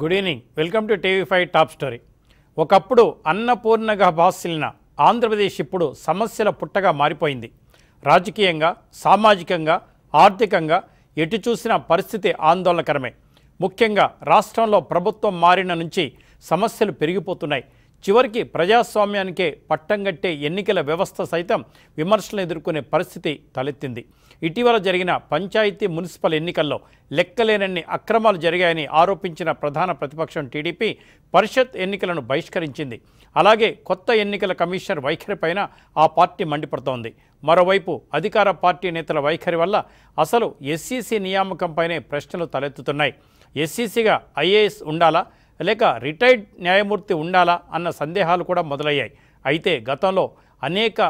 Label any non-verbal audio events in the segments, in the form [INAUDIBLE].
Good evening. Welcome to TV five top story. ఒకప్పుడు అన్నపూర్ణగా భాసిల్లిన ఆంధ్రప్రదేశ్ ఇప్పుడు సమస్యల పుట్టగా మారిపోయింది. రాజకీయంగా సామాజికంగా ఆర్థికంగా ఎటు చూసిన పరిస్థితి ఆందోళనకరమే. ముఖ్యంగా రాష్ట్రంలో ప్రభుత్వం మారిన నుంచి సమస్యలు పెరిగిపోతున్నాయి. చివరికి ప్రజాస్వామ్యానికే పట్టం కట్టే ఎన్నికల వ్యవస్థ సైతం విమర్శలు ఎదుర్కొనే పరిస్థితి తలెత్తింది. ఇటీవల జరిగిన పంచాయతీ మున్సిపల్ ఎన్నికల్లో లెక్కలేనన్ని అక్రమాలు జరిగాయని ఆరోపించిన ప్రధాన ప్రతిపక్షం టీడీపీ పరిషత్ ఎన్నికలను బహిష్కరించింది. అలాగే కొత్త ఎన్నికల కమిషనర్ వైఖరిపైన ఆ పార్టీ మండిపడుతోంది. మరోవైపు అధికార పార్టీ నేతల వైఖరి వల్ల అసలు ఎస్సీసీ నియామకంపైనే ప్రశ్నలు తలెత్తుతున్నాయి. ఎస్సీసీగా ఐఏఎస్ ఉండాలా? లేక రిటైర్డ్ న్యాయమూర్తి ఉండాలా అన్న సందేహాలు కూడా మొదలయ్యాయి. అయితే గతంలో అనేక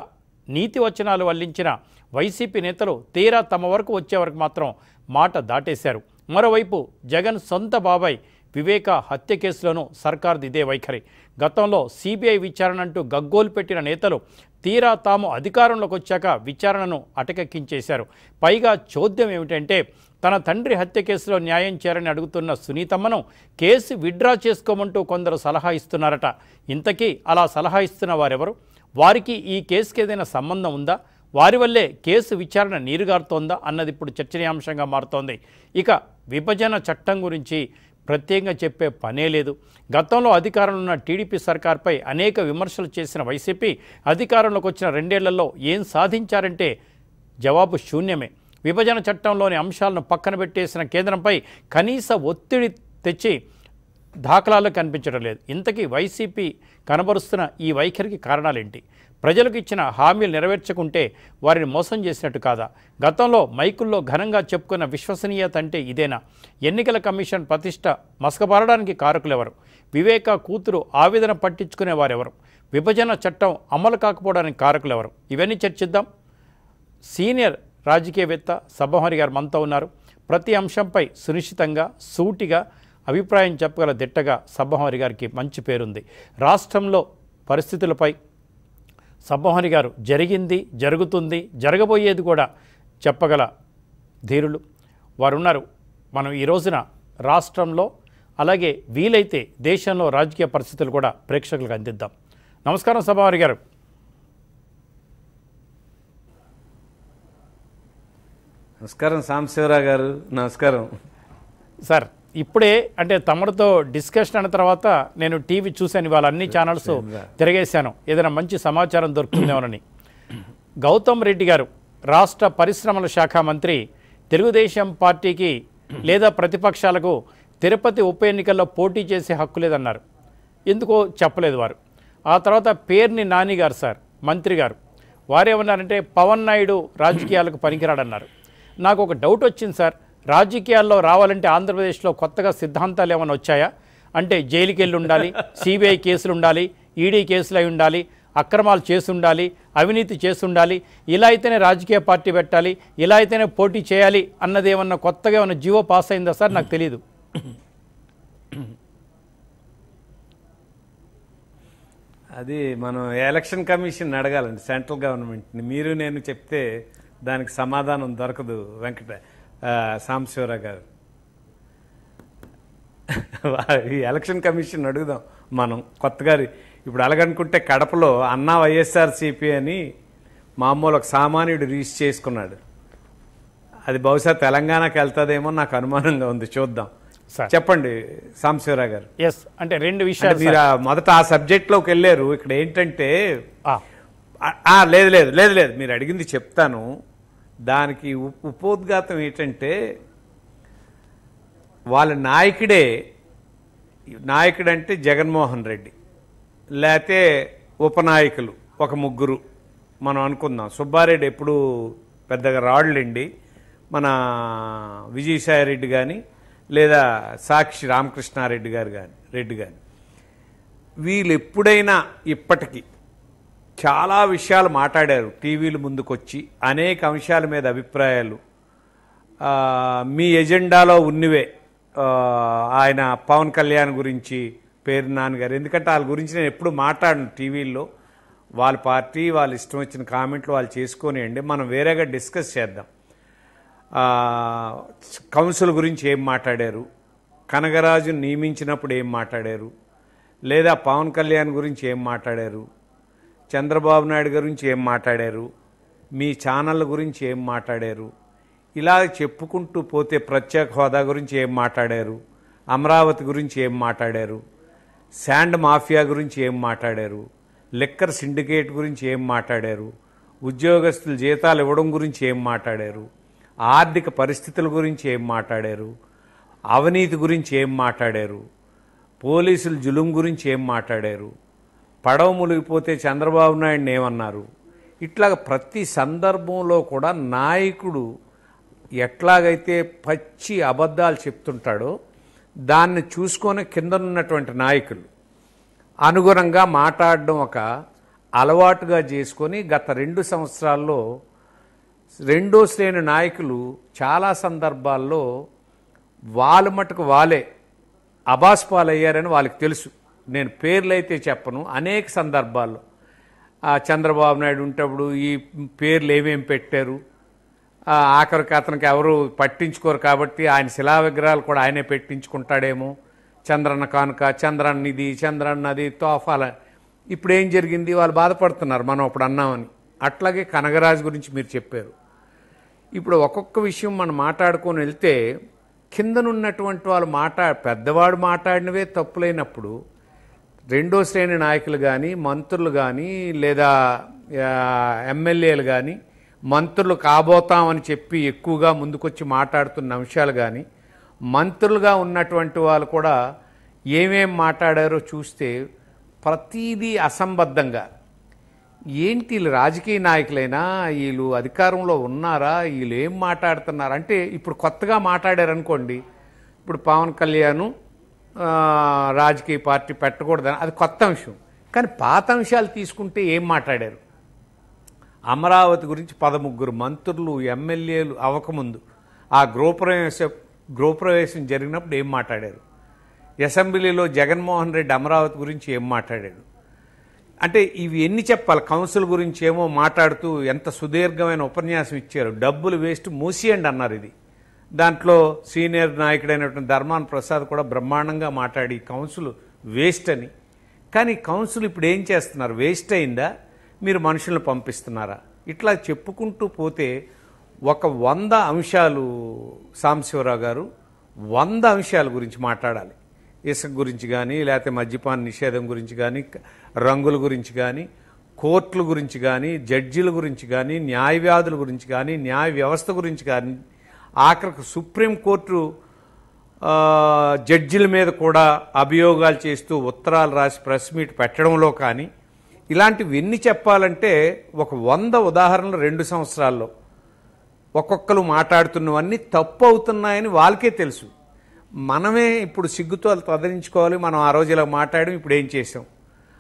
నీతి వచనాలు వల్లించిన వైసీపీ నేతలు తీరా తమ వరకు వచ్చే వరకు మాత్రం మాట దాటేశారు. మరోవైపు జగన్ సొంత బాబాయ్ వివేక హత్య కేసులోనూ సర్కార్ది ఇదే వైఖరి. గతంలో సిబిఐ విచారణ అంటూ గగ్గోలు పెట్టిన నేతలు తీరా తాము అధికారంలోకి వచ్చాక విచారణను అటకెక్కించేశారు. పైగా చోద్యం ఏమిటంటే తన తండ్రి హత్య కేసులో న్యాయం చేయాలని అడుగుతున్న సునీతమ్మను కేసు విడ్డ్రా చేసుకోమంటూ కొందరు సలహా ఇస్తున్నారట. ఇంతకీ అలా సలహా ఇస్తున్న వారెవరు? వారికి ఈ కేసుకి ఏదైనా సంబంధం ఉందా? వారి వల్లే కేసు విచారణ నీరుగారుతోందా అన్నది ఇప్పుడు చర్చనీయాంశంగా మారుతోంది. ఇక విభజన చట్టం గురించి ప్రత్యేకంగా చెప్పే పనే లేదు. గతంలో అధికారంలో ఉన్న టీడీపీ సర్కార్పై అనేక విమర్శలు చేసిన వైసీపీ అధికారంలోకి వచ్చిన రెండేళ్ళలో ఏం సాధించారంటే జవాబు శూన్యమే. విభజన చట్టంలోని అంశాలను పక్కన పెట్టేసిన కేంద్రంపై కనీస ఒత్తిడి తెచ్చి దాఖలాలు కనిపించడం లేదు. ఇంతకీ వైసీపీ కనబరుస్తున్న ఈ వైఖరికి కారణాలేంటి? ప్రజలకు ఇచ్చిన హామీలు నెరవేర్చకుంటే వారిని మోసం చేసినట్టు కాదా? గతంలో మైకుల్లో ఘనంగా చెప్పుకున్న విశ్వసనీయత అంటే ఇదేనా? ఎన్నికల కమిషన్ ప్రతిష్ట మసకబారడానికి కారకులెవరు? వివేక కూతురు ఆవేదన పట్టించుకునే వారెవరు విభజన చట్టం అమలు కాకపోవడానికి కారకులెవరు? ఇవన్నీ చర్చిద్దాం. సీనియర్ రాజకీయవేత్త సబ్బహరి గారు మనతో ఉన్నారు. ప్రతి అంశంపై సునిశ్చితంగా సూటిగా అభిప్రాయం చెప్పగల దిట్టగా సభహరి గారికి మంచి పేరుంది. రాష్ట్రంలో పరిస్థితులపై సబ్బహరి గారు జరిగింది జరుగుతుంది జరగబోయేది కూడా చెప్పగల ధీరులు వారు ఉన్నారు మనం ఈ రోజున రాష్ట్రంలో అలాగే వీలైతే దేశంలో రాజకీయ పరిస్థితులు కూడా ప్రేక్షకులకు అందిద్దాం. నమస్కారం సభావారి గారు. నమస్కారం సాంబశివరావు గారు. నమస్కారం. సార్ ఇప్పుడే అంటే తమరితో డిస్కషన్ అయిన తర్వాత నేను టీవీ చూశాను ఇవాళ అన్ని ఛానల్స్ తిరగేశాను. ఏదైనా మంచి సమాచారం దొరుకుతుందేమోనని. గౌతమ్ రెడ్డి గారు రాష్ట్ర పరిశ్రమల శాఖ మంత్రి తెలుగుదేశం పార్టీకి లేదా ప్రతిపక్షాలకు తిరుపతి ఉప ఎన్నికల్లో పోటీ చేసే హక్కు లేదన్నారు. ఎందుకో చెప్పలేదు వారు. ఆ తర్వాత పేర్ని నాని గారు సార్ మంత్రి గారు. వారేమన్నారంటే పవన్ నాయుడు రాజకీయాలకు పనికిరాడన్నారు. నాకు ఒక డౌట్ వచ్చింది సార్. రాజకీయాల్లో రావాలంటే ఆంధ్రప్రదేశ్లో కొత్తగా సిద్ధాంతాలు ఏమైనా వచ్చాయా? అంటే జైలుకి వెళ్ళి ఉండాలి సిబిఐ కేసులు ఉండాలి ఈడీ కేసులు అయి ఉండాలి అక్రమాలు చేసి ఉండాలి అవినీతి చేసి ఉండాలి ఇలా అయితేనే రాజకీయ పార్టీ పెట్టాలి ఇలా అయితేనే పోటీ చేయాలి అన్నది ఏమన్నా కొత్తగా ఏమన్నా జీవో పాస్ అయిందా సార్? నాకు తెలియదు అది మనం ఎలక్షన్ కమిషన్ అడగాలండి సెంట్రల్ గవర్నమెంట్ని. మీరు నేను చెప్తే దానికి సమాధానం దొరకదు వెంకట సాంబశివరావు గారు. [LAUGHS] ఈ ఎలక్షన్ కమిషన్ అడుగుదాం మనం. కొత్తగా ఇప్పుడు అలాగనుకుంటే కడపలో అన్నా వైఎస్ఆర్సీపీ అని మామూలు ఒక సామాన్యుడు రీచ్ చేసుకున్నాడు. అది బహుశా తెలంగాణకి వెళ్తుందేమో నాకు అనుమానంగా ఉంది చూద్దాం. సార్. చెప్పండి సాంబశివరావు గారు. ఎస్ అంటే రెండు విషయాలు మీరు మొదట ఆ సబ్జెక్ట్లోకి వెళ్ళారు ఇక్కడ ఏంటంటే లేదు లేదు లేదు లేదు మీరు అడిగింది చెప్తాను. దానికి ఉపోద్ఘాతం ఏంటంటే వాళ్ళ నాయకుడే నాయకుడు అంటే జగన్మోహన్ రెడ్డి. లేకపోతే ఉపనాయకులు ఒక ముగ్గురు. మనం అనుకుందాం. సుబ్బారెడ్డి ఎప్పుడు పెద్దగా రాళ్ళండి మన విజయసాయి రెడ్డి కానీ లేదా సాక్షి రామకృష్ణారెడ్డి గారు కానీ రెడ్డి కానీ వీళ్ళు ఎప్పుడైనా ఇప్పటికీ చాలా విషయాలు మాట్లాడారు టీవీలు ముందుకొచ్చి అనేక అంశాల మీద అభిప్రాయాలు. మీ ఎజెండాలో ఉన్నవే. ఆయన పవన్ కళ్యాణ్ గురించి పేరు నాన్నగారు. ఎందుకంటే వాళ్ళ గురించి నేను ఎప్పుడు మాట్లాడను టీవీల్లో. వాళ్ళ పార్టీ వాళ్ళ ఇష్టం వచ్చిన కామెంట్లు వాళ్ళు చేసుకొనియండి. మనం వేరేగా డిస్కస్ చేద్దాం. కౌన్సిల్ గురించి ఏం మాట్లాడారు? కనగరాజు నియమించినప్పుడు ఏం మాట్లాడారు? లేదా పవన్ కళ్యాణ్ గురించి ఏం మాట్లాడారు? చంద్రబాబు నాయుడు గురించి ఏం మాట్లాడారు మీ ఛానళ్ళ గురించి ఏం మాట్లాడారు ఇలా చెప్పుకుంటూ పోతే ప్రత్యేక హోదా గురించి ఏం మాట్లాడారు అమరావతి గురించి ఏం మాట్లాడారు శాండ్ మాఫియా గురించి ఏం మాట్లాడారు లిక్కర్ సిండికేట్ గురించి ఏం మాట్లాడారు ఉద్యోగస్తులు జీతాలు ఇవ్వడం గురించి ఏం మాట్లాడారు ఆర్థిక పరిస్థితుల గురించి ఏం మాట్లాడారు అవినీతి గురించి ఏం మాట్లాడారు పోలీసులు జులుం గురించి ఏం మాట్లాడారు పడవ మునిగిపోతే చంద్రబాబు నాయుడిని ఏమన్నారు? ఇట్లా ప్రతి సందర్భంలో కూడా నాయకుడు ఎట్లాగైతే పచ్చి అబద్ధాలు చెప్తుంటాడో దాన్ని చూసుకొని కిందనున్నటువంటి నాయకులు అనుగుణంగా మాట్లాడడం ఒక అలవాటుగా చేసుకొని గత రెండు సంవత్సరాల్లో రెండో శ్రేణి నాయకులు చాలా సందర్భాల్లో వాళ్ళ మటుకు వాళ్ళే అబాస్పాలయ్యారని వాళ్ళకి తెలుసు. నేను పేర్లు అయితే చెప్పను అనేక సందర్భాల్లో. చంద్రబాబు నాయుడు ఉంటప్పుడు ఈ పేర్లు ఏమేమి పెట్టారు? ఆఖరికి అతనికి ఎవరు పట్టించుకోరు కాబట్టి ఆయన శిలా విగ్రహాలు కూడా ఆయనే పెట్టించుకుంటాడేమో. చంద్రన్న కానుక చంద్రన్న ఇది చంద్రన్న అది తోఫాల. ఇప్పుడు ఏం జరిగింది? వాళ్ళు బాధపడుతున్నారు మనం అప్పుడు అన్నామని. అట్లాగే కనగరాజు గురించి మీరు చెప్పారు. ఇప్పుడు ఒక్కొక్క విషయం మనం మాట్లాడుకొని వెళ్తే కిందనున్నటువంటి వాళ్ళు మాట్లా పెద్దవాడు మాట్లాడినవే తప్పులైనప్పుడు రెండో శ్రేణి నాయకులు కానీ మంత్రులు కానీ లేదా ఎమ్మెల్యేలు కానీ మంత్రులు కాబోతామని చెప్పి ఎక్కువగా ముందుకొచ్చి మాట్లాడుతున్న అంశాలు కానీ మంత్రులుగా ఉన్నటువంటి వాళ్ళు కూడా ఏమేం మాట్లాడారో చూస్తే ప్రతీదీ అసంబద్ధంగా. ఏంటి వీళ్ళు రాజకీయ నాయకులైనా వీళ్ళు అధికారంలో ఉన్నారా వీళ్ళు ఏం మాట్లాడుతున్నారు? అంటే ఇప్పుడు కొత్తగా మాట్లాడారు అనుకోండి ఇప్పుడు పవన్ కళ్యాణ్ రాజకీయ పార్టీ పెట్టకూడదని అది కొత్త అంశం. కానీ పాత అంశాలు తీసుకుంటే ఏం మాట్లాడారు? అమరావతి గురించి పదముగ్గురు మంత్రులు ఎమ్మెల్యేలు అవ్వకముందు ఆ గృహప్రవేశ గృహప్రవేశం జరిగినప్పుడు ఏం మాట్లాడారు? అసెంబ్లీలో జగన్మోహన్ రెడ్డి అమరావతి గురించి ఏం మాట్లాడాడు అంటే ఇవి ఎన్ని చెప్పాలి? కౌన్సిల్ గురించి ఏమో మాట్లాడుతూ ఎంత సుదీర్ఘమైన ఉపన్యాసం ఇచ్చారు? డబ్బులు వేస్ట్ మూసియండి అన్నారు ఇది. దాంట్లో సీనియర్ నాయకుడైనటువంటి ధర్మాన్ ప్రసాద్ కూడా బ్రహ్మాండంగా మాట్లాడి కౌన్సిల్ వేస్ట్ అని. కానీ కౌన్సిల్ ఇప్పుడు ఏం చేస్తున్నారు? వేస్ట్ అయిందా? మీరు మనుషులను పంపిస్తున్నారా? ఇట్లా చెప్పుకుంటూ పోతే ఒక వంద అంశాలు సాంబశివరావు గారు వంద అంశాల గురించి మాట్లాడాలి. ఇసుక గురించి కానీ లేకపోతే మద్యపాన నిషేధం గురించి కానీ రంగుల గురించి కానీ కోర్టుల గురించి కానీ జడ్జీల గురించి కానీ న్యాయవ్యాధుల గురించి కానీ న్యాయ వ్యవస్థ గురించి కానీ ఆఖరికి సుప్రీంకోర్టు జడ్జిల మీద కూడా అభియోగాలు చేస్తూ ఉత్తరాలు రాసి ప్రెస్ మీట్ పెట్టడంలో కానీ ఇలాంటివి ఎన్ని చెప్పాలంటే ఒక వంద ఉదాహరణలు రెండు సంవత్సరాల్లో. ఒక్కొక్కరు మాట్లాడుతున్నవన్నీ తప్పు అవుతున్నాయని వాళ్ళకే తెలుసు. మనమే ఇప్పుడు సిగ్గుతో తదరించుకోవాలి మనం ఆ రోజు ఇలా మాట్లాడడం ఇప్పుడు ఏం చేసాం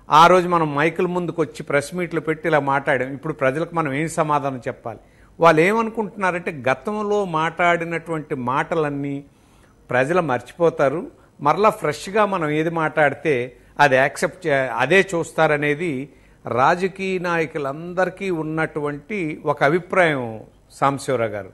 ఆ రోజు మనం మైకుల ముందుకు వచ్చి ప్రెస్ మీట్లు పెట్టి ఇలా మాట్లాడాం ఇప్పుడు ప్రజలకు మనం ఏం సమాధానం చెప్పాలి? వాళ్ళు ఏమనుకుంటున్నారంటే గతంలో మాట్లాడినటువంటి మాటలన్నీ ప్రజలు మర్చిపోతారు. మరలా ఫ్రెష్గా మనం ఏది మాట్లాడితే అది యాక్సెప్ట్ చే అదే చూస్తారనేది రాజకీయ నాయకులందరికీ ఉన్నటువంటి ఒక అభిప్రాయం సాంశివరావు గారు.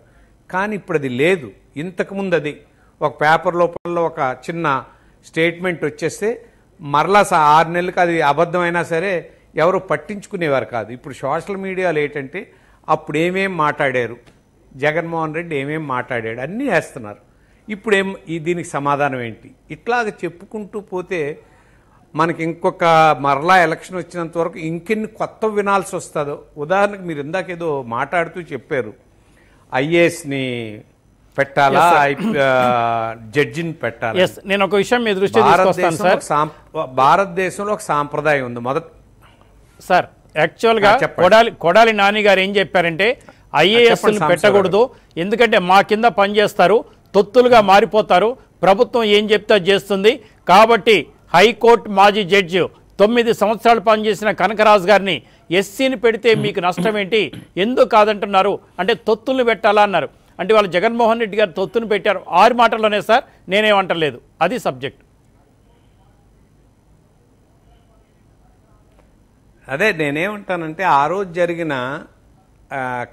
కానీ ఇప్పుడు అది లేదు. ఇంతకుముందు అది ఒక పేపర్ లోపల ఒక చిన్న స్టేట్మెంట్ వచ్చేస్తే మరలా స- ఆరు నెలలకు అది అబద్ధమైనా సరే ఎవరు పట్టించుకునేవారు కాదు. ఇప్పుడు సోషల్ మీడియాలో ఏంటంటే అప్పుడు ఏమేం మాట్లాడారు? జగన్మోహన్ రెడ్డి ఏమేం మాట్లాడాడు? అన్నీ వేస్తున్నారు. ఇప్పుడు ఏం ఈ దీనికి సమాధానం ఏంటి? ఇట్లాగ చెప్పుకుంటూ పోతే మనకి ఇంకొక మరలా ఎలక్షన్ వచ్చినంత వరకు ఇంకెన్ని కొత్త వినాల్సి వస్తుందో. ఉదాహరణకు మీరు ఇందాకేదో మాట్లాడుతూ చెప్పారు. ఐఏఎస్ని పెట్టాలా? జడ్జిని పెట్టాలా? నేను ఒక విషయం మీ దృష్టి భారతదేశంలో ఒక సాంప్రదాయం ఉంది. మొదట సార్ యాక్చువల్గా. కొడాలి కొడాలి నాని గారు ఏం చెప్పారంటే ఐఏఎస్ పెట్టకూడదు. ఎందుకంటే మా కింద పనిచేస్తారు తొత్తులుగా మారిపోతారు ప్రభుత్వం ఏం చెప్తే చేస్తుంది. కాబట్టి హైకోర్టు మాజీ జడ్జి తొమ్మిది సంవత్సరాలు పనిచేసిన కనకరాజు గారిని ఎస్సీని పెడితే మీకు నష్టం ఏంటి? ఎందుకు కాదంటున్నారు? అంటే తొత్తుల్ని పెట్టాలా అన్నారు. అంటే వాళ్ళు జగన్మోహన్ రెడ్డి గారు తొత్తుని పెట్టారు. ఆరు మాటల్లోనే సార్ నేనేమంటలేదు అది సబ్జెక్ట్. అదే నేనేమంటానంటే ఆ రోజు జరిగిన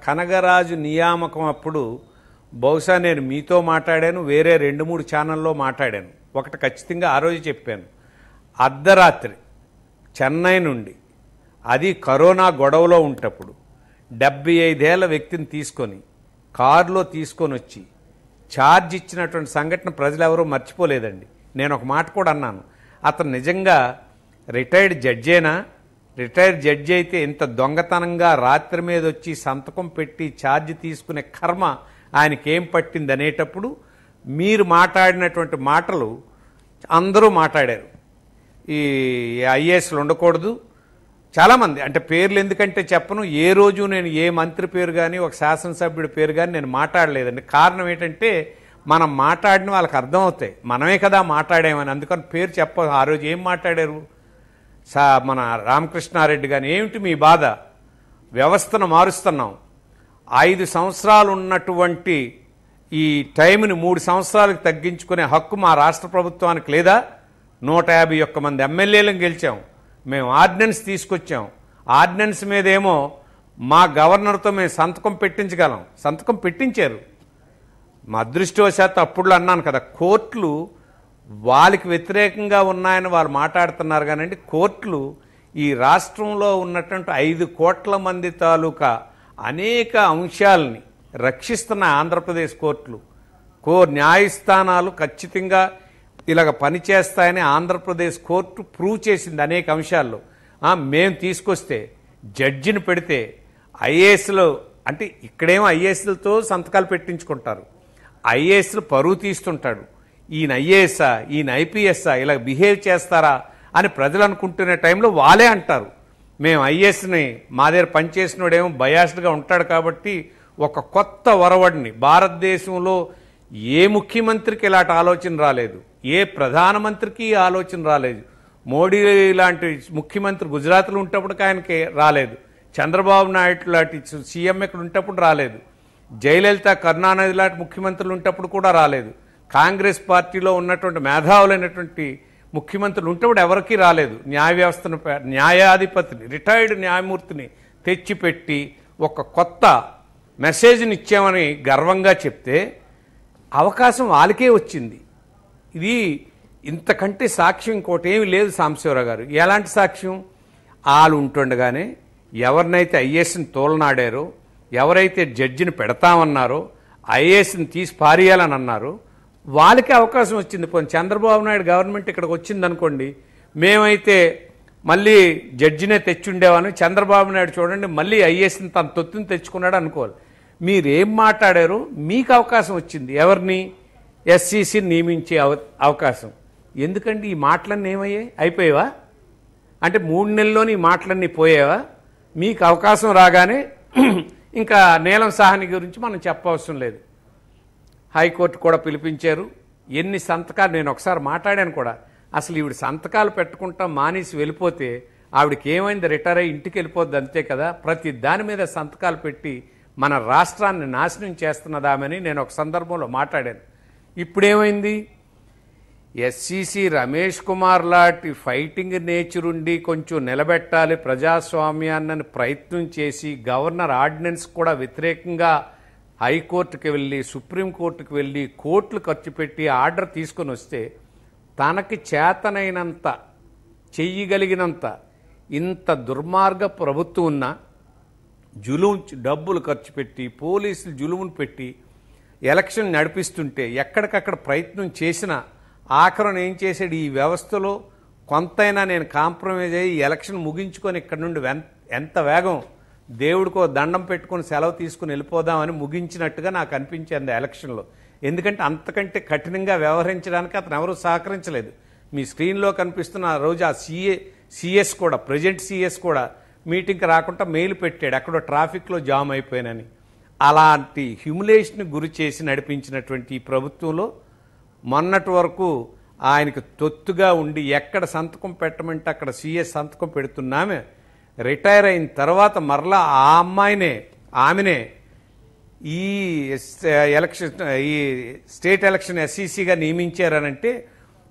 కనగరాజు నియామకం అప్పుడు బహుశా నేను మీతో మాట్లాడాను వేరే రెండు మూడు ఛానల్లో మాట్లాడాను. ఒకటి ఖచ్చితంగా ఆ రోజు చెప్పాను. అర్ధరాత్రి చెన్నై నుండి అది కరోనా గొడవలో ఉంటప్పుడు డెబ్బై ఐదేళ్ళ వ్యక్తిని తీసుకొని కారులో తీసుకొని వచ్చి ఛార్జ్ ఇచ్చినటువంటి సంఘటన ప్రజలు ఎవరూ మర్చిపోలేదండి. నేను ఒక మాట కూడా అన్నాను. అతను నిజంగా రిటైర్డ్ జడ్జేనా? రిటైర్డ్ జడ్జి అయితే ఇంత దొంగతనంగా రాత్రి మీద వచ్చి సంతకం పెట్టి ఛార్జ్ తీసుకునే కర్మ ఆయనకేం పట్టింది అనేటప్పుడు మీరు మాట్లాడినటువంటి మాటలు అందరూ మాట్లాడారు. ఈ ఐఏఎస్లు ఉండకూడదు. చాలామంది అంటే పేర్లు ఎందుకంటే చెప్పను ఏ రోజు నేను ఏ మంత్రి పేరు కానీ ఒక శాసనసభ్యుడి పేరు కానీ నేను మాట్లాడలేదండి. కారణం ఏంటంటే మనం మాట్లాడిన వాళ్ళకి అర్థమవుతాయి మనమే కదా మాట్లాడామని అందుకని పేరు చెప్ప ఆ రోజు ఏం మాట్లాడారు? సా మన రామకృష్ణారెడ్డి గాని ఏమిటి మీ బాధ? వ్యవస్థను మారుస్తున్నాం. ఐదు సంవత్సరాలు ఉన్నటువంటి ఈ టైంని మూడు సంవత్సరాలకు తగ్గించుకునే హక్కు మా రాష్ట్ర ప్రభుత్వానికి లేదా? నూట యాభై ఒక్క మంది ఎమ్మెల్యేలను గెలిచాం. మేము ఆర్డినెన్స్ తీసుకొచ్చాం. ఆర్డినెన్స్ మీదేమో మా గవర్నర్తో మేము సంతకం పెట్టించగలం. సంతకం పెట్టించారు. మా అదృష్టవశాత్తు అప్పుడు అన్నాను కదా కోర్టులు వాళ్ళకి వ్యతిరేకంగా ఉన్నాయని వాళ్ళు మాట్లాడుతున్నారు కానివ్వండి కోర్టులు ఈ రాష్ట్రంలో ఉన్నటువంటి ఐదు కోట్ల మంది తాలూకా అనేక అంశాలని రక్షిస్తున్న ఆంధ్రప్రదేశ్ కోర్టులు. కో న్యాయస్థానాలు ఖచ్చితంగా ఇలాగ పనిచేస్తాయని ఆంధ్రప్రదేశ్ కోర్టు ప్రూవ్ చేసింది అనేక అంశాల్లో. మేము తీసుకొస్తే జడ్జిని పెడితే ఐఏఎస్లో అంటే ఇక్కడేమో ఐఏఎస్లతో సంతకాలు పెట్టించుకుంటారు. ఐఏఎస్లు పరువు తీస్తుంటాడు. ఈయన ఐఏఎస్ఆ ఈయన ఐపీఎస్ఆ ఇలా బిహేవ్ చేస్తారా అని ప్రజలు అనుకుంటున్న టైంలో వాళ్ళే అంటారు. మేము ఐఏఎస్ని మా దగ్గర పనిచేసినోడేమో బయాస్డ్గా ఉంటాడు కాబట్టి ఒక కొత్త వరవడిని భారతదేశంలో ఏ ముఖ్యమంత్రికి ఇలాంటి ఆలోచన రాలేదు ఏ ప్రధానమంత్రికి ఈ ఆలోచన రాలేదు. మోడీ లాంటి ముఖ్యమంత్రి గుజరాత్లో ఉంటప్పటికి ఆయనకి రాలేదు. చంద్రబాబు నాయుడు లాంటి సీఎం ఇక్కడ ఉంటప్పుడు రాలేదు. జయలలిత కరుణానిధి లాంటి ముఖ్యమంత్రులు ఉంటప్పుడు కూడా రాలేదు. కాంగ్రెస్ పార్టీలో ఉన్నటువంటి మేధావులైనటువంటి ముఖ్యమంత్రులు ఉంటప్పుడు ఎవరికీ రాలేదు. న్యాయ వ్యవస్థను న్యాయాధిపతిని రిటైర్డ్ న్యాయమూర్తిని తెచ్చిపెట్టి ఒక కొత్త మెసేజ్ని ఇచ్చామని గర్వంగా చెప్తే అవకాశం వాళ్ళకే వచ్చింది. ఇది ఇంతకంటే సాక్ష్యం ఇంకోటి ఏమీ లేదు సాంబశివరావు గారు. ఎలాంటి సాక్ష్యం? వాళ్ళు ఉంటుండగానే ఎవరినైతే ఐఏఎస్ని తోలనాడారో ఎవరైతే జడ్జిని పెడతామన్నారో ఐఏఎస్ని తీసి పారేయాలని అన్నారో వాళ్ళకి అవకాశం వచ్చింది. పోనీ చంద్రబాబు నాయుడు గవర్నమెంట్ ఇక్కడికి వచ్చిందనుకోండి మేమైతే మళ్ళీ జడ్జినే తెచ్చుండేవాను చంద్రబాబు నాయుడు చూడండి మళ్ళీ ఐఏఎస్ని తన తొత్తుని తెచ్చుకున్నాడు అనుకోవాలి. మీరేం మాట్లాడారు? మీకు అవకాశం వచ్చింది. ఎవరిని? ఎస్సీసీని నియమించే అవ- అవకాశం. ఎందుకండి ఈ మాటలన్నీ ఏమయ్యాయి? అయిపోయావా? అంటే మూడు నెలల్లోని ఈ మాటలన్నీ పోయావా? మీకు అవకాశం రాగానే ఇంకా నీలం సాహని గురించి మనం చెప్పవసరం లేదు. హైకోర్టు కూడా పిలిపించారు. ఎన్ని సంతకాలు నేను ఒకసారి మాట్లాడాను కూడా. అసలు ఈవిడ సంతకాలు పెట్టుకుంటా మానేసి వెళ్ళిపోతే ఆవిడకి ఏమైంది? రిటైర్ అయ్యి ఇంటికి వెళ్ళిపోద్ది అంతే కదా. ప్రతి దాని మీద సంతకాలు పెట్టి మన రాష్ట్రాన్ని నాశనం చేస్తున్నదామని నేను ఒక సందర్భంలో మాట్లాడాను. ఇప్పుడేమైంది? ఎస్సీసీ రమేష్ కుమార్ లాంటి ఫైటింగ్ నేచర్ ఉండి కొంచెం నిలబెట్టాలి ప్రజాస్వామ్యాన్ని ప్రయత్నం చేసి గవర్నర్ ఆర్డినెన్స్ కూడా వ్యతిరేకంగా హైకోర్టుకి వెళ్ళి సుప్రీంకోర్టుకి వెళ్ళి కోర్టులు ఖర్చు పెట్టి ఆర్డర్ తీసుకొని వస్తే తనకి చేతనైనంత చెయ్యగలిగినంత ఇంత దుర్మార్గ ప్రభుత్వం ఉన్న జులుం డబ్బులు ఖర్చు పెట్టి పోలీసులు జులుమును పెట్టి ఎలక్షన్ నడిపిస్తుంటే ఎక్కడికక్కడ ప్రయత్నం చేసినా ఆఖరణ ఏం చేశాడు? ఈ వ్యవస్థలో కొంతైనా నేను కాంప్రమైజ్ అయ్యి ఎలక్షన్ ముగించుకొని ఇక్కడ నుండి వెన్- ఎంత వేగం దేవుడికో దండం పెట్టుకొని సెలవు తీసుకుని వెళ్ళిపోదామని ముగించినట్టుగా నాకు అనిపించింది ఎలక్షన్లో. ఎందుకంటే అంతకంటే కఠినంగా వ్యవహరించడానికి అతను ఎవరూ సహకరించలేదు. మీ స్క్రీన్లో కనిపిస్తున్న ఆ రోజు ఆ సీఏ సిఎస్ కూడా ప్రజెంట్ సిఎస్ కూడా మీటింగ్కి రాకుండా మెయిల్ పెట్టాడు. ఎక్కడో ట్రాఫిక్లో జామ్ అయిపోయానని. అలాంటి హ్యూమిలేషన్ గురి చేసి నడిపించినటువంటి ఈ ప్రభుత్వంలో మొన్నటి వరకు ఆయనకు తొత్తుగా ఉండి ఎక్కడ సంతకం పెట్టమంటే అక్కడ సీఎస్ సంతకం పెడుతున్నామే. రిటైర్ అయిన తర్వాత మరలా ఆ అమ్మాయినే ఆమెనే ఈ ఎలక్షన్ ఈ స్టేట్ ఎలక్షన్ ఎస్సీసీగా నియమించారనంటే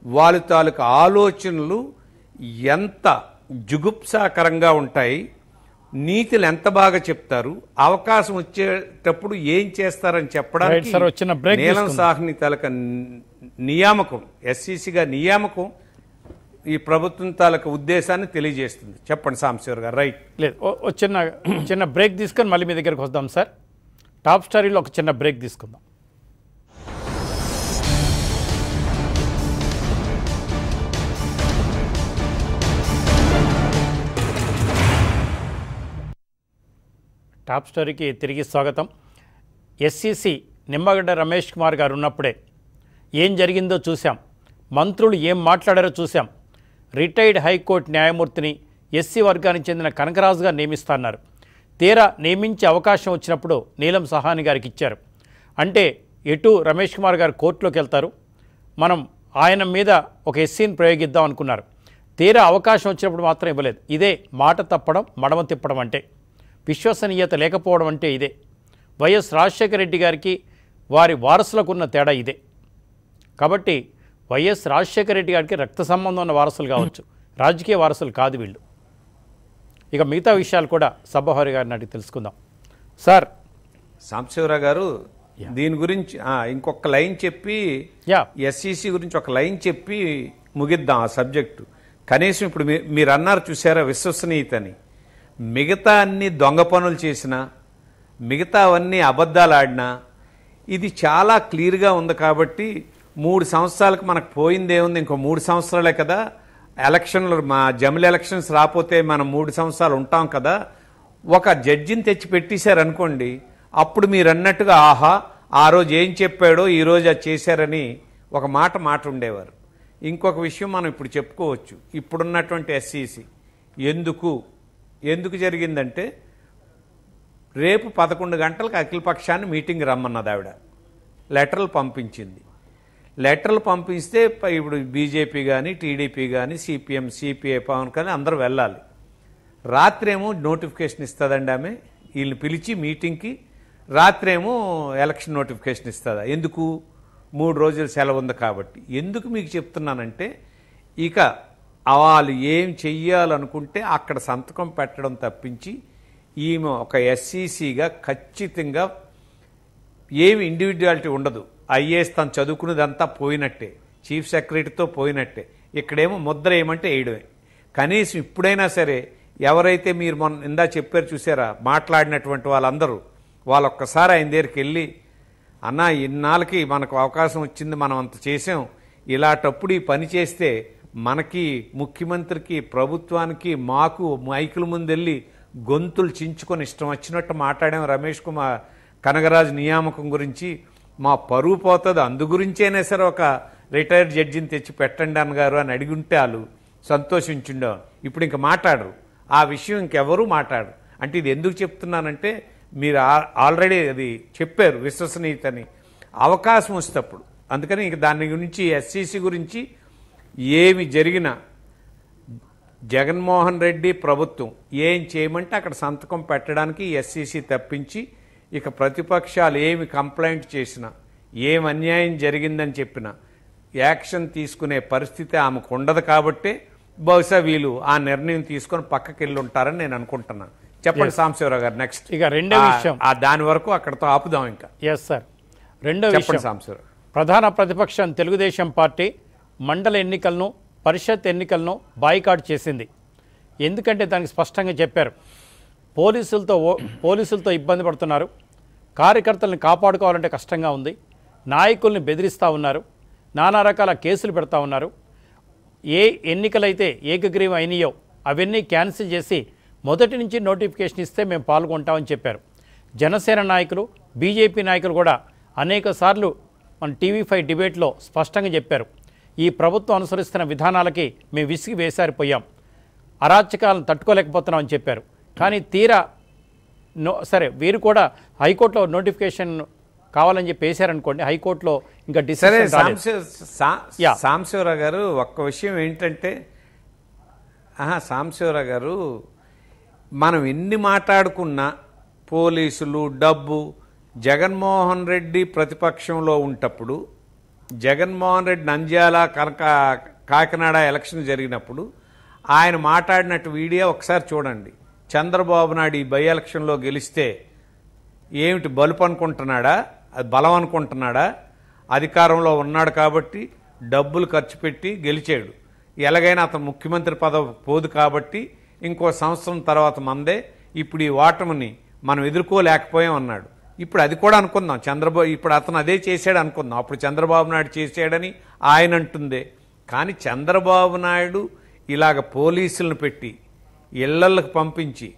వాళ్ళ తాలూకు ఆలోచనలు ఎంత జుగుప్సాకరంగా ఉంటాయి నీతులు ఎంత బాగా చెప్తారు అవకాశం వచ్చేటప్పుడు ఏం చేస్తారని చెప్పడానికి నీలం. సాహ్ని తాలూకా నియామకం ఎస్సీసీగా నియామకం ఈ ప్రభుత్వం తాలూకు ఉద్దేశాన్ని తెలియజేస్తుంది. చెప్పండి సాంబశివర్ గారు రైట్. లేదు ఓ- చిన్న చిన్న బ్రేక్ తీసుకొని మళ్ళీ మీ దగ్గరకు వద్దాం సార్. టాప్ స్టోరీలో ఒక చిన్న బ్రేక్ తీసుకుందాం. టాప్ స్టోరీకి తిరిగి స్వాగతం. ఎస్సీసీ నిమ్మగడ్డ రమేష్ కుమార్ గారు ఉన్నప్పుడే ఏం జరిగిందో చూశాం. మంత్రులు ఏం మాట్లాడారో చూశాం. రిటైర్డ్ హైకోర్టు న్యాయమూర్తిని ఎస్సీ వర్గానికి చెందిన కనకరాజుగా నియమిస్తున్నారు. తీరా నియమించే అవకాశం వచ్చినప్పుడు నీలం సహాని గారికి ఇచ్చారు. అంటే ఎటు రమేష్ కుమార్ గారు కోర్టులోకి వెళ్తారు? మనం ఆయన మీద ఒక ఎస్సీని ప్రయోగిద్దాం అనుకున్నారు. తీరా అవకాశం వచ్చినప్పుడు మాత్రం ఇవ్వలేదు. ఇదే మాట తప్పడం మడమ తిప్పడం అంటే. విశ్వసనీయత లేకపోవడం అంటే ఇదే. వైఎస్ రాజశేఖర రెడ్డి గారికి వారి వారసులకు ఉన్న తేడా ఇదే. కాబట్టి వైఎస్ రాజశేఖర రెడ్డి గారికి రక్త సంబంధం ఉన్న వారసులు కావచ్చు. రాజకీయ వారసులు కాదు వీళ్ళు. ఇక మిగతా విషయాలు కూడా సబ్బహరి గారిని అడిగి తెలుసుకుందాం. సార్. సాంబశివరావు గారు దీని గురించి ఇంకొక లైన్ చెప్పి యా. ఎస్సీసీ గురించి ఒక లైన్ చెప్పి ముగిద్దాం ఆ సబ్జెక్టు. కనీసం ఇప్పుడు మీ- మీరు అన్నారు చూసారా విశ్వసనీయతని. మిగతా అన్ని దొంగ పనులు చేసినా మిగతా అవన్నీ అబద్ధాలు ఆడినా ఇది చాలా క్లియర్గా ఉంది కాబట్టి మూడు సంవత్సరాలకు మనకు పోయిందేముంది ఇంకో మూడు సంవత్సరాలే కదా. ఎలక్షన్లు మా జమిలి ఎలక్షన్స్ రాకపోతే మనం మూడు సంవత్సరాలు ఉంటాం కదా. ఒక జడ్జిని తెచ్చి పెట్టేశారనుకోండి అప్పుడు మీరు అన్నట్టుగా ఆహా ఆ రోజు ఏం చెప్పాడో ఈ రోజు అది చేశారని ఒక మాట మాట ఉండేవారు ఇంకొక విషయం మనం ఇప్పుడు చెప్పుకోవచ్చు. ఇప్పుడున్నటువంటి ఎస్సీసీ ఎందుకు ఎందుకు జరిగిందంటే రేపు పదకొండు గంటలకు అఖిలపక్షాన్ని మీటింగ్ రమ్మన్నది ఆవిడ. లెటర్లు పంపించింది. లెటర్లు పంపిస్తే ఇప్పుడు బీజేపీ కానీ టీడీపీ కానీ సిపిఎం సిపిఐ పవన్ కానీ అందరూ వెళ్ళాలి. రాత్రేమో నోటిఫికేషన్ ఇస్తుందండి ఆమె. వీళ్ళని పిలిచి మీటింగ్కి రాత్రేమో ఎలక్షన్ నోటిఫికేషన్ ఇస్తుందా? ఎందుకు? మూడు రోజులు సెలవు ఉంది కాబట్టి. ఎందుకు మీకు చెప్తున్నానంటే ఇక వాళ్ళు ఏం చెయ్యాలనుకుంటే అక్కడ సంతకం పెట్టడం తప్పించి ఈమె ఒక ఎస్సీసీగా ఖచ్చితంగా ఏమి ఇండివిజువాలిటీ ఉండదు. ఐఏఎస్ తను చదువుకున్నదంతా పోయినట్టే. చీఫ్ సెక్రటరీతో పోయినట్టే. ఇక్కడేమో ముద్ర ఏమంటే వేయడమే కనీసం ఇప్పుడైనా సరే ఎవరైతే మీరు మొన్న ఇందా చెప్పారు చూసారా మాట్లాడినటువంటి వాళ్ళందరూ వాళ్ళు ఒక్కసారి ఆయన దగ్గరికి వెళ్ళి అన్న ఇన్నాళ్ళకి మనకు అవకాశం వచ్చింది మనం అంత చేసాం ఇలాంటప్పుడు ఈ పని చేస్తే మనకి ముఖ్యమంత్రికి ప్రభుత్వానికి మాకు మైకుల ముందు వెళ్ళి గొంతులు చించుకొని ఇష్టం వచ్చినట్టు మాట్లాడాం రమేష్ కుమార్ కనగరాజు నియామకం గురించి. మా పరువు పోతుంది అందు గురించేనే సరే ఒక రిటైర్డ్ జడ్జిని తెచ్చి పెట్టండి అన్నగారు అని అడిగి ఉంటే వాళ్ళు సంతోషించుండో. ఇప్పుడు ఇంక మాట్లాడరు. ఆ విషయం ఇంకెవరూ మాట్లాడరు. అంటే ఇది ఎందుకు చెప్తున్నానంటే మీరు ఆ- ఆల్రెడీ అది చెప్పారు విశ్వసనీయతని. అవకాశం వస్తేప్పుడు. అందుకని ఇంక దాని గురించి ఎస్సీసీ గురించి ఏమి జరిగినా జగన్మోహన్ రెడ్డి ప్రభుత్వం ఏం చేయమంటే అక్కడ సంతకం పెట్టడానికి ఎస్సీసీ తప్పించి ఇక ప్రతిపక్షాలు ఏమి కంప్లైంట్ చేసినా ఏం అన్యాయం జరిగిందని చెప్పినా యాక్షన్ తీసుకునే పరిస్థితి ఆమెకు ఉండదు కాబట్టే బహుశా వీళ్ళు ఆ నిర్ణయం తీసుకొని పక్కకి వెళ్ళి ఉంటారని నేను అనుకుంటున్నాను చెప్పండి సాంబశివరావు గారు నెక్స్ట్ ఇక రెండో విషయం. ఆ దాని వరకు అక్కడతో ఆపుదాం ఇంకా. ఎస్ సార్ రెండో చెప్పండి విషయం. సాంబశివరావు. ప్రధాన ప్రతిపక్షం తెలుగుదేశం పార్టీ మండల ఎన్నికలను పరిషత్ ఎన్నికలను బాయ్కాట్ చేసింది. ఎందుకంటే దానికి స్పష్టంగా చెప్పారు. పోలీసులతో ఓ- పోలీసులతో ఇబ్బంది పడుతున్నారు. కార్యకర్తలను కాపాడుకోవాలంటే కష్టంగా ఉంది. నాయకుల్ని బెదిరిస్తూ ఉన్నారు. నానా రకాల కేసులు పెడతా ఉన్నారు. ఏ ఎన్నికలైతే ఏకగ్రీవం అయినాయో అవన్నీ క్యాన్సిల్ చేసి మొదటి నుంచి నోటిఫికేషన్ ఇస్తే మేము పాల్గొంటామని చెప్పారు. జనసేన నాయకులు బీజేపీ నాయకులు కూడా అనేక సార్లు మన టీవీ ఫైవ్ డిబేట్లో స్పష్టంగా చెప్పారు. ఈ ప్రభుత్వం అనుసరిస్తున్న విధానాలకి మేము విసిగి వేసారిపోయాం అరాచకాలను తట్టుకోలేకపోతున్నామని చెప్పారు. కానీ తీరా నో సరే వీరు కూడా హైకోర్టులో నోటిఫికేషన్ కావాలని చెప్పి వేశారనుకోండి హైకోర్టులో ఇంకా సరే డిసిషన్ రాలేదు. సాంశివ- సా- యా. సాంబశివరావు గారు ఒక్క విషయం ఏంటంటే ఆహా సాంబశివరావు గారు మనం ఎన్ని మాట్లాడుకున్నా పోలీసులు డబ్బు జగన్మోహన్ రెడ్డి ప్రతిపక్షంలో ఉంటప్పుడు జగన్మోహన్ రెడ్డి నంద్యాల కనక కాకినాడ ఎలక్షన్ జరిగినప్పుడు ఆయన మాట్లాడినట్టు వీడియో ఒకసారి చూడండి చంద్రబాబు నాయుడు ఈ బై ఎలక్షన్లో గెలిస్తే ఏమిటి బలుపు అనుకుంటున్నాడా? అది బలం అనుకుంటున్నాడా? అధికారంలో ఉన్నాడు కాబట్టి డబ్బులు ఖర్చు పెట్టి గెలిచాడు. ఎలాగైనా అతను ముఖ్యమంత్రి పదవి పోదు కాబట్టి ఇంకో సంవత్సరం తర్వాత మందే ఇప్పుడు ఈ ఓటమిని మనం ఎదుర్కోలేకపోయాం అన్నాడు. ఇప్పుడు అది కూడా అనుకుందాం. చంద్రబాబు ఇప్పుడు అతను అదే చేశాడు అనుకుందాం. అప్పుడు చంద్రబాబు నాయుడు చేశాడని ఆయన అంటుందే. కానీ చంద్రబాబు నాయుడు ఇలాగ పోలీసులను పెట్టి ఇళ్ళలకు పంపించి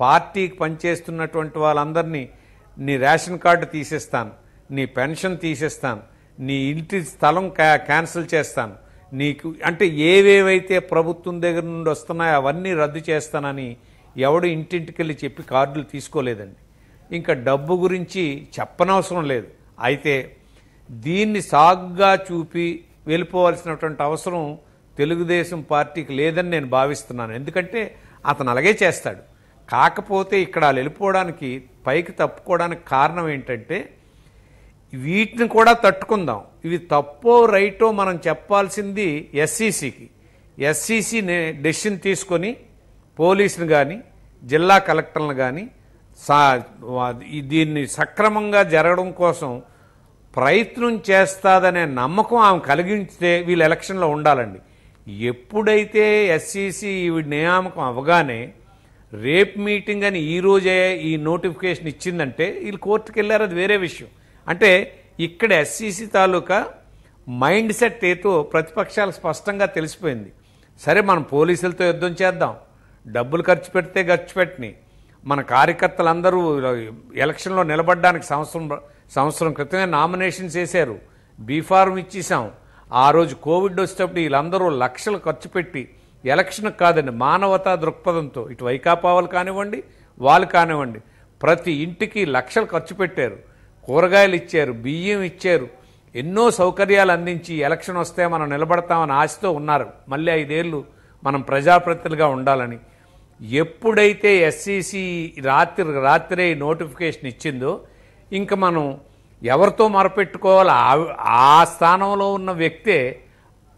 పార్టీకి పనిచేస్తున్నటువంటి వాళ్ళందరినీ నీ రేషన్ కార్డు తీసేస్తాను నీ పెన్షన్ తీసేస్తాను నీ ఇంటి స్థలం క్యా- క్యాన్సిల్ చేస్తాను. నీకు అంటే ఏవేవైతే ప్రభుత్వం దగ్గర నుండి వస్తున్నాయో అవన్నీ రద్దు చేస్తానని ఎవడు ఇంటింటికెళ్ళి చెప్పి కార్డులు తీసుకోలేదండి. ఇంకా డబ్బు గురించి చెప్పనవసరం లేదు. అయితే దీన్ని సాగ్గా చూపి వెళ్ళిపోవాల్సినటువంటి అవసరం తెలుగుదేశం పార్టీకి లేదని నేను భావిస్తున్నాను. ఎందుకంటే అతను అలాగే చేస్తాడు. కాకపోతే ఇక్కడ వెళ్ళిపోవడానికి పైకి తప్పుకోవడానికి కారణం ఏంటంటే వీటిని కూడా తట్టుకుందాం. ఇవి తప్పో రైటో మనం చెప్పాల్సింది ఎస్సీసీకి. ఎస్సీసీ డెసిషన్ తీసుకొని పోలీసుని కానీ జిల్లా కలెక్టర్లను కానీ సా దీన్ని సక్రమంగా జరగడం కోసం ప్రయత్నం చేస్తాదనే నమ్మకం ఆమె కలిగించితే వీళ్ళు ఎలక్షన్లో ఉండాలండి. ఎప్పుడైతే ఎస్సీసీ నియామకం అవగానే రేప్ మీటింగ్ అని ఈరోజే ఈ నోటిఫికేషన్ ఇచ్చిందంటే వీళ్ళు కోర్టుకు వెళ్ళారు అది వేరే విషయం. అంటే ఇక్కడ ఎస్సీసీ తాలూకా మైండ్ సెట్ ఏతో ప్రతిపక్షాలు స్పష్టంగా తెలిసిపోయింది. సరే మనం పోలీసులతో యుద్ధం చేద్దాం. డబ్బులు ఖర్చు పెడితే ఖర్చు పెట్టినాయి మన కార్యకర్తలందరూ ఎలక్షన్లో నిలబడడానికి సంవత్సరం సంవత్సరం క్రితమే నామినేషన్స్ వేశారు. బీఫార్మ్ ఇచ్చేసాం. ఆ రోజు కోవిడ్ వచ్చేటప్పుడు వీళ్ళందరూ లక్షలు ఖర్చు పెట్టి ఎలక్షన్ కాదండి మానవతా దృక్పథంతో. ఇటు వైకాపా వాళ్ళు కానివ్వండి వాళ్ళు కానివ్వండి ప్రతి ఇంటికి లక్షలు ఖర్చు పెట్టారు. కూరగాయలు ఇచ్చారు బియ్యం ఇచ్చారు. ఎన్నో సౌకర్యాలు అందించి ఎలక్షన్ వస్తే మనం నిలబడతామని ఆశతో ఉన్నారు. మళ్ళీ ఐదేళ్ళు మనం ప్రజాప్రతినిధులుగా ఉండాలని. ఎప్పుడైతే ఎస్సీసీ రాత్రి రాత్రే నోటిఫికేషన్ ఇచ్చిందో ఇంకా మనం ఎవరితో మరపెట్టుకోవాలి? ఆ- ఆ స్థానంలో ఉన్న వ్యక్తే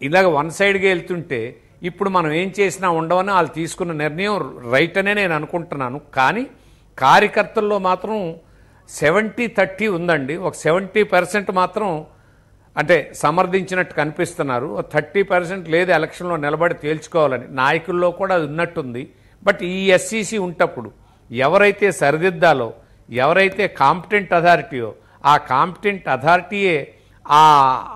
ఇలాగ వన్ సైడ్గా వెళ్తుంటే ఇప్పుడు మనం ఏం చేసినా ఉండవని వాళ్ళు తీసుకున్న నిర్ణయం రైట్ అనే నేను అనుకుంటున్నాను. కానీ కార్యకర్తల్లో మాత్రం సెవెంటీ థర్టీ ఉందండి. ఒక సెవెంటీ పర్సెంట్ మాత్రం అంటే సమర్థించినట్టు కనిపిస్తున్నారు. థర్టీ పర్సెంట్ లేదు ఎలక్షన్లో నిలబడి తేల్చుకోవాలని. నాయకుల్లో కూడా అది ఉన్నట్టుంది. బట్ ఈ ఎస్సీసీ ఉంటప్పుడు ఎవరైతే సరిదిద్దాలో ఎవరైతే కాంపిటెంట్ అథారిటీయో ఆ కాంపిటెంట్ అథారిటీయే ఆ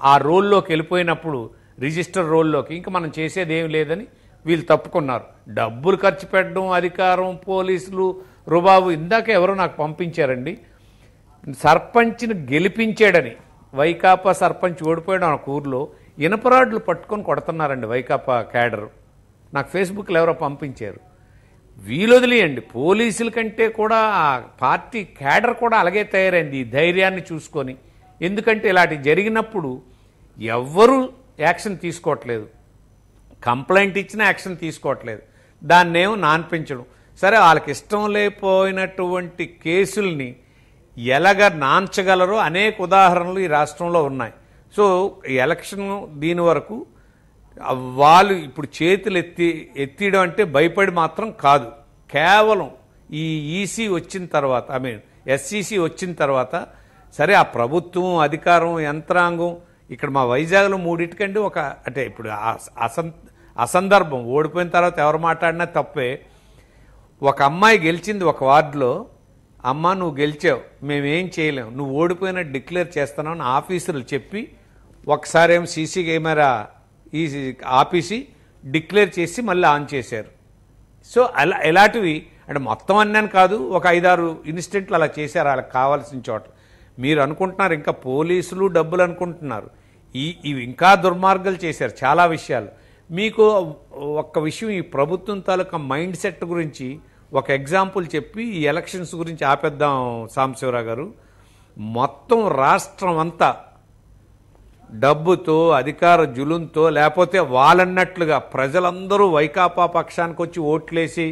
ఆ రోల్లోకి వెళ్ళిపోయినప్పుడు రిజిస్టర్ రోల్లోకి. ఇంకా మనం చేసేది ఏం లేదని వీళ్ళు తప్పుకున్నారు. డబ్బులు ఖర్చు పెట్టడం అధికారం పోలీసులు రుబాబు ఇందాక ఎవరో నాకు పంపించారండి. సర్పంచ్ని గెలిపించాడని వైకాపా సర్పంచ్ ఓడిపోయాడు ఆ ఊర్లో ఇనపరాడ్లు పట్టుకొని కొడుతున్నారండి వైకాపా క్యాడర్. నాకు ఫేస్బుక్లో ఎవరో పంపించారు. వీలొదిలేయండి. పోలీసుల కంటే కూడా ఆ పార్టీ క్యాడర్ కూడా అలాగే తయారైంది ఈ ధైర్యాన్ని చూసుకొని. ఎందుకంటే ఇలాంటి జరిగినప్పుడు ఎవ్వరూ యాక్షన్ తీసుకోవట్లేదు. కంప్లైంట్ ఇచ్చినా యాక్షన్ తీసుకోవట్లేదు. దాన్నేమో నాన్పించడం. సరే వాళ్ళకి ఇష్టం లేకపోయినటువంటి కేసుల్ని ఎలాగ నాంచగలరో అనేక ఉదాహరణలు ఈ రాష్ట్రంలో ఉన్నాయి. సో ఎలక్షన్ దీని వరకు వాళ్ళు ఇప్పుడు చేతులు ఎత్తి ఎత్తియడం అంటే భయపడి మాత్రం కాదు. కేవలం ఈ ఈసీ వచ్చిన తర్వాత ఐ మీన్ ఎస్సీసీ వచ్చిన తర్వాత సరే ఆ ప్రభుత్వం అధికారం యంత్రాంగం ఇక్కడ మా వైజాగ్లో మూడింటికండి ఒక అంటే ఇప్పుడు అసం అసందర్భం ఓడిపోయిన తర్వాత ఎవరు మాట్లాడినా తప్పే. ఒక అమ్మాయి గెలిచింది ఒక వార్డులో అమ్మ నువ్వు గెలిచావు మేమేం చేయలేం నువ్వు ఓడిపోయినట్టు డిక్లేర్ చేస్తున్నావు అని ఆఫీసర్లు చెప్పి ఒకసారి ఏం సీసీ కెమెరా ఈ ఆపేసి డిక్లేర్ చేసి మళ్ళీ ఆన్ చేశారు. సో అలా ఎలాంటివి? అంటే మొత్తం అన్నాను కాదు ఒక ఐదారు ఇన్సిడెంట్లు అలా చేశారు వాళ్ళకి కావాల్సిన చోట. మీరు అనుకుంటున్నారు ఇంకా పోలీసులు డబ్బులు అనుకుంటున్నారు. ఈ ఇవి ఇంకా దుర్మార్గాలు చేశారు చాలా విషయాలు. మీకు ఒక్క విషయం ఈ ప్రభుత్వం తాలూకా మైండ్ సెట్ గురించి ఒక ఎగ్జాంపుల్ చెప్పి ఈ ఎలక్షన్స్ గురించి ఆపేద్దాం సాంబశివరావు గారు. మొత్తం రాష్ట్రం అంతా డబ్బుతో అధికార జులుంతో లేకపోతే వాళ్ళన్నట్లుగా ప్రజలందరూ వైకాపా పక్షానికి వచ్చి ఓట్లేసి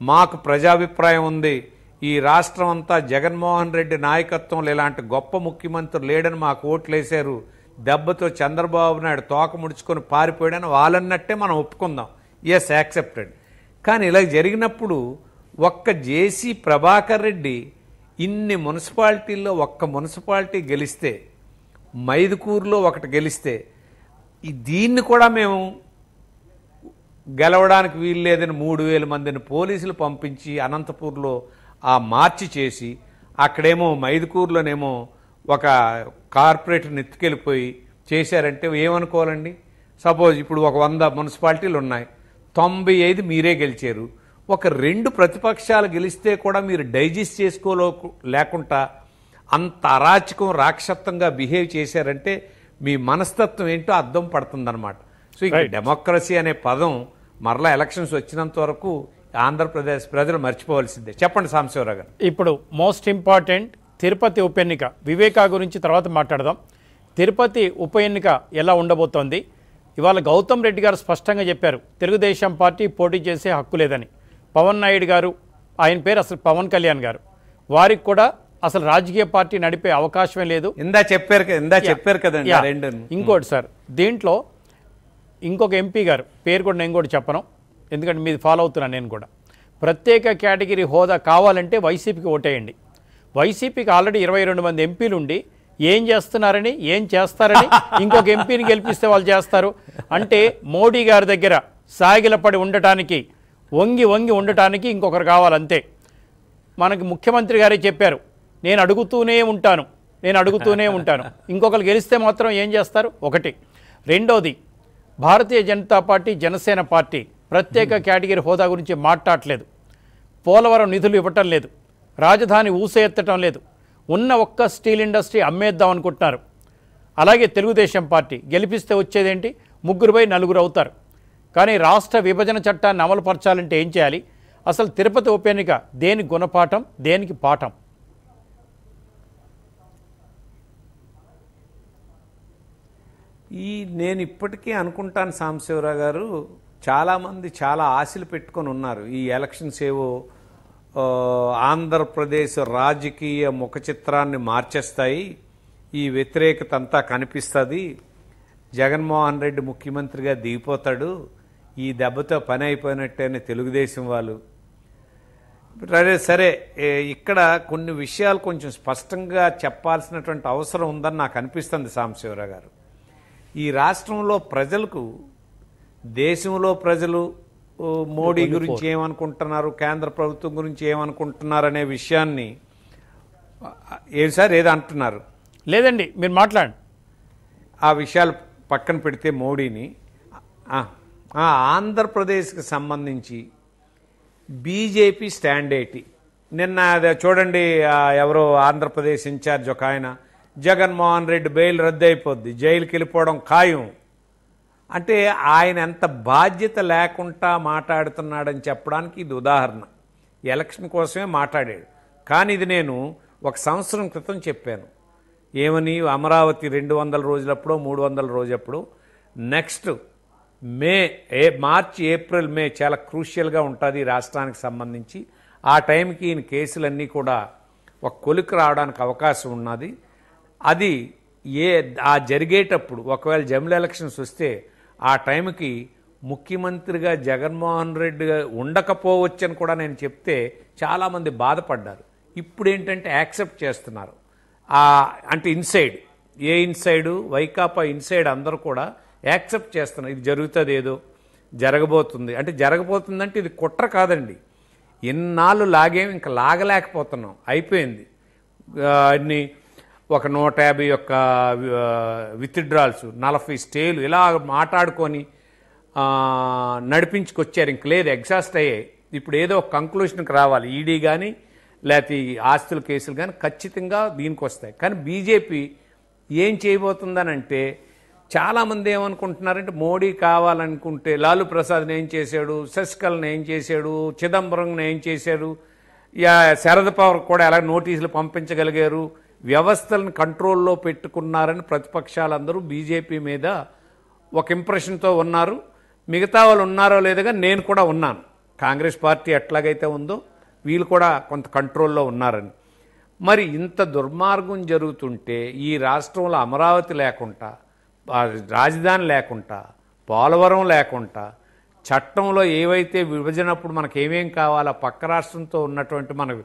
మాకు ప్రజాభిప్రాయం ఉంది. ఈ రాష్ట్రం అంతా జగన్మోహన్ రెడ్డి నాయకత్వంలో ఇలాంటి గొప్ప ముఖ్యమంత్రి లేడని మాకు ఓట్లేశారు. దెబ్బతో చంద్రబాబు నాయుడు తోక ముడుచుకొని పారిపోయాడని వాళ్ళన్నట్టే మనం ఒప్పుకుందాం. ఎస్ యాక్సెప్టెడ్ కానీ ఇలా జరిగినప్పుడు ఒక్క జేసీ ప్రభాకర్ రెడ్డి ఇన్ని మున్సిపాలిటీల్లో ఒక్క మున్సిపాలిటీ గెలిస్తే మైదుకూరులో ఒకటి గెలిస్తే దీన్ని కూడా మేము గెలవడానికి వీలు లేదని మూడు వేల మందిని పోలీసులు పంపించి అనంతపూర్లో ఆ మార్చి చేసి అక్కడేమో మైదుకూరులోనేమో ఒక కార్పొరేటర్ని ఎత్తుకెళ్ళిపోయి చేశారంటే ఏమనుకోవాలండి? సపోజ్ ఇప్పుడు ఒక వంద మున్సిపాలిటీలు ఉన్నాయి. తొంభై ఐదు మీరే గెలిచారు. ఒక రెండు ప్రతిపక్షాలు గెలిస్తే కూడా మీరు డైజెస్ట్ చేసుకోలో లేకుండా అంత అరాచకం రాక్షసత్వంగా బిహేవ్ చేశారంటే మీ మనస్తత్వం ఏంటో అర్థం పడుతుందన్నమాట. సో ఇక Right. డెమోక్రసీ అనే పదం మరలా ఎలక్షన్స్ వచ్చినంత వరకు ఆంధ్రప్రదేశ్ ప్రజలు మర్చిపోవాల్సిందే. చెప్పండి సాంబశివరావు గారు. ఇప్పుడు మోస్ట్ ఇంపార్టెంట్ తిరుపతి ఉప ఎన్నిక. వివేకా గురించి తర్వాత మాట్లాడదాం. తిరుపతి ఉప ఎన్నిక ఎలా ఉండబోతోంది? ఇవాళ గౌతమ్ రెడ్డి గారు స్పష్టంగా చెప్పారు తెలుగుదేశం పార్టీ పోటీ చేసే హక్కు లేదని. పవన్ నాయుడు గారు ఆయన పేరు అసలు పవన్ కళ్యాణ్ గారు. వారికి కూడా అసలు రాజకీయ పార్టీ నడిపే అవకాశమే లేదు. ఇందా చెప్పారు కదా ఇందా చెప్పారు కదండి. రెండు ఇంకోటి సార్ దీంట్లో ఇంకొక ఎంపీ గారు పేరు కూడా నేను కూడా చెప్పను ఎందుకంటే మీది ఫాలో అవుతున్నాను నేను కూడా. ప్రత్యేక కేటగిరీ హోదా కావాలంటే వైసీపీకి ఓటేయండి. వైసీపీకి ఆల్రెడీ ఇరవై రెండు మంది ఎంపీలు ఉండి ఏం చేస్తున్నారని ఏం చేస్తారని [LAUGHS] ఇంకొక ఎంపీని గెలిపిస్తే వాళ్ళు చేస్తారు. అంటే మోడీ గారి దగ్గర సాగిలపడి ఉండటానికి వంగి వంగి ఉండటానికి ఇంకొకరు కావాలంతే. మనకి ముఖ్యమంత్రి గారే చెప్పారు నేను అడుగుతూనే ఉంటాను. నేను అడుగుతూనే ఉంటాను. [LAUGHS] ఇంకొకరు గెలిస్తే మాత్రం ఏం చేస్తారు? ఒకటి. రెండోది భారతీయ జనతా పార్టీ జనసేన పార్టీ ప్రత్యేక కేటగిరీ హోదా గురించి మాట్లాడట్లేదు పోలవరం నిధులు ఇవ్వటం లేదు. రాజధాని ఊసెత్తటం లేదు. ఉన్న ఒక్క స్టీల్ ఇండస్ట్రీ అమ్మేద్దాం అనుకుంటున్నారు. అలాగే తెలుగుదేశం పార్టీ గెలిపిస్తే వచ్చేదేంటి? ముగ్గురుపై నలుగురు అవుతారు. కానీ రాష్ట్ర విభజన చట్టాన్ని అమలుపరచాలంటే ఏం చేయాలి? అసలు తిరుపతి ఉప ఎన్నిక దేని గుణపాఠం? దేనికి పాఠం? ఈ నేను ఇప్పటికీ అనుకుంటాను సాంబశివరావు గారు చాలామంది చాలా ఆశలు పెట్టుకొని ఉన్నారు. ఈ ఎలక్షన్స్ ఏవో ఆంధ్రప్రదేశ్ రాజకీయ ముఖ చిత్రాన్ని మార్చేస్తాయి. ఈ వ్యతిరేకత అంతా కనిపిస్తుంది. జగన్మోహన్ రెడ్డి ముఖ్యమంత్రిగా దిగిపోతాడు. ఈ దెబ్బతో పని అయిపోయినట్టేనే తెలుగుదేశం వాళ్ళు. సరే సరే ఇక్కడ కొన్ని విషయాలు కొంచెం స్పష్టంగా చెప్పాల్సినటువంటి అవసరం ఉందని నాకు అనిపిస్తుంది సాంబశివరావు గారు. ఈ రాష్ట్రంలో ప్రజలకు దేశంలో ప్రజలు మోడీ గురించి ఏమనుకుంటున్నారు కేంద్ర ప్రభుత్వం గురించి ఏమనుకుంటున్నారు అనే విషయాన్ని ఏం సార్ ఏదో అంటున్నారు. లేదండి మీరు మాట్లాడండి. ఆ విషయాలు పక్కన పెడితే మోడీని ఆంధ్రప్రదేశ్కి సంబంధించి బీజేపీ స్టాండ్ ఏంటి నిన్న అదే చూడండి ఎవరో ఆంధ్రప్రదేశ్ ఇన్ఛార్జ్ ఒక ఆయన జగన్మోహన్ రెడ్డి బెయిల్ రద్దయిపోద్ది జైలుకి వెళ్ళిపోవడం ఖాయం. అంటే ఆయన ఎంత బాధ్యత లేకుండా మాట్లాడుతున్నాడని చెప్పడానికి ఇది ఉదాహరణ. ఎలక్షన్ కోసమే మాట్లాడాడు. కానీ ఇది నేను ఒక సంవత్సరం క్రితం చెప్పాను. ఏమని అమరావతి రెండు వందల రోజులప్పుడు మూడు వందల రోజప్పుడు నెక్స్ట్ మే ఏ మార్చి ఏప్రిల్ మే చాలా క్రూషియల్గా ఉంటుంది ఈ రాష్ట్రానికి సంబంధించి. ఆ టైంకి ఈయన కేసులన్నీ కూడా ఒక కొలికి రావడానికి అవకాశం ఉన్నది. అది ఏ ఆ జరిగేటప్పుడు ఒకవేళ జమిలి ఎలక్షన్స్ వస్తే ఆ టైంకి ముఖ్యమంత్రిగా జగన్మోహన్ రెడ్డి ఉండకపోవచ్చని కూడా నేను చెప్తే చాలామంది బాధపడ్డారు. ఇప్పుడు ఏంటంటే యాక్సెప్ట్ చేస్తున్నారు. అంటే inside a inside Vaikapa inside అందరూ కూడా యాక్సెప్ట్ చేస్తున్నారు. ఇది జరుగుతుంది ఏదో జరగబోతుంది. అంటే జరగబోతుందంటే ఇది కుట్ర కాదండి. ఎన్నాళ్ళు లాగేం ఇంకా లాగలేకపోతున్నాం. అయిపోయింది. అన్ని ఒక నూట యాభై యొక్క విత్డ్రాల్స్ నలభై స్టేలు ఇలా మాట్లాడుకొని నడిపించుకొచ్చారు. ఇంక లేదు ఎగ్జాస్ట్ అయ్యాయి. ఇప్పుడు ఏదో ఒక కంక్లూషన్కి రావాలి. ఈడీ కానీ లేకపోతే ఈ ఆస్తుల కేసులు కానీ ఖచ్చితంగా దీనికి వస్తాయి. కానీ బీజేపీ ఏం చేయబోతుందనంటే చాలామంది ఏమనుకుంటున్నారంటే మోడీ కావాలనుకుంటే లాలు ప్రసాద్ని ఏం చేశాడు? శశికళను ఏం చేశాడు? చిదంబరంని ఏం చేశాడు? శరద్ పవర్ కూడా ఎలా నోటీసులు పంపించగలిగారు? వ్యవస్థలను కంట్రోల్లో పెట్టుకున్నారని ప్రతిపక్షాలందరూ బీజేపీ మీద ఒక ఇంప్రెషన్తో ఉన్నారు. మిగతా వాళ్ళు ఉన్నారో లేదుగా నేను కూడా ఉన్నాను. కాంగ్రెస్ పార్టీ ఎట్లాగైతే ఉందో వీళ్ళు కూడా కొంత కంట్రోల్లో ఉన్నారని. మరి ఇంత దుర్మార్గం జరుగుతుంటే ఈ రాష్ట్రంలో అమరావతి లేకుండా రాజధాని లేకుండా పోలవరం లేకుండా చట్టంలో ఏవైతే విభజనప్పుడు మనకు ఏమేం కావాలో? పక్క రాష్ట్రంతో ఉన్నటువంటి మనకు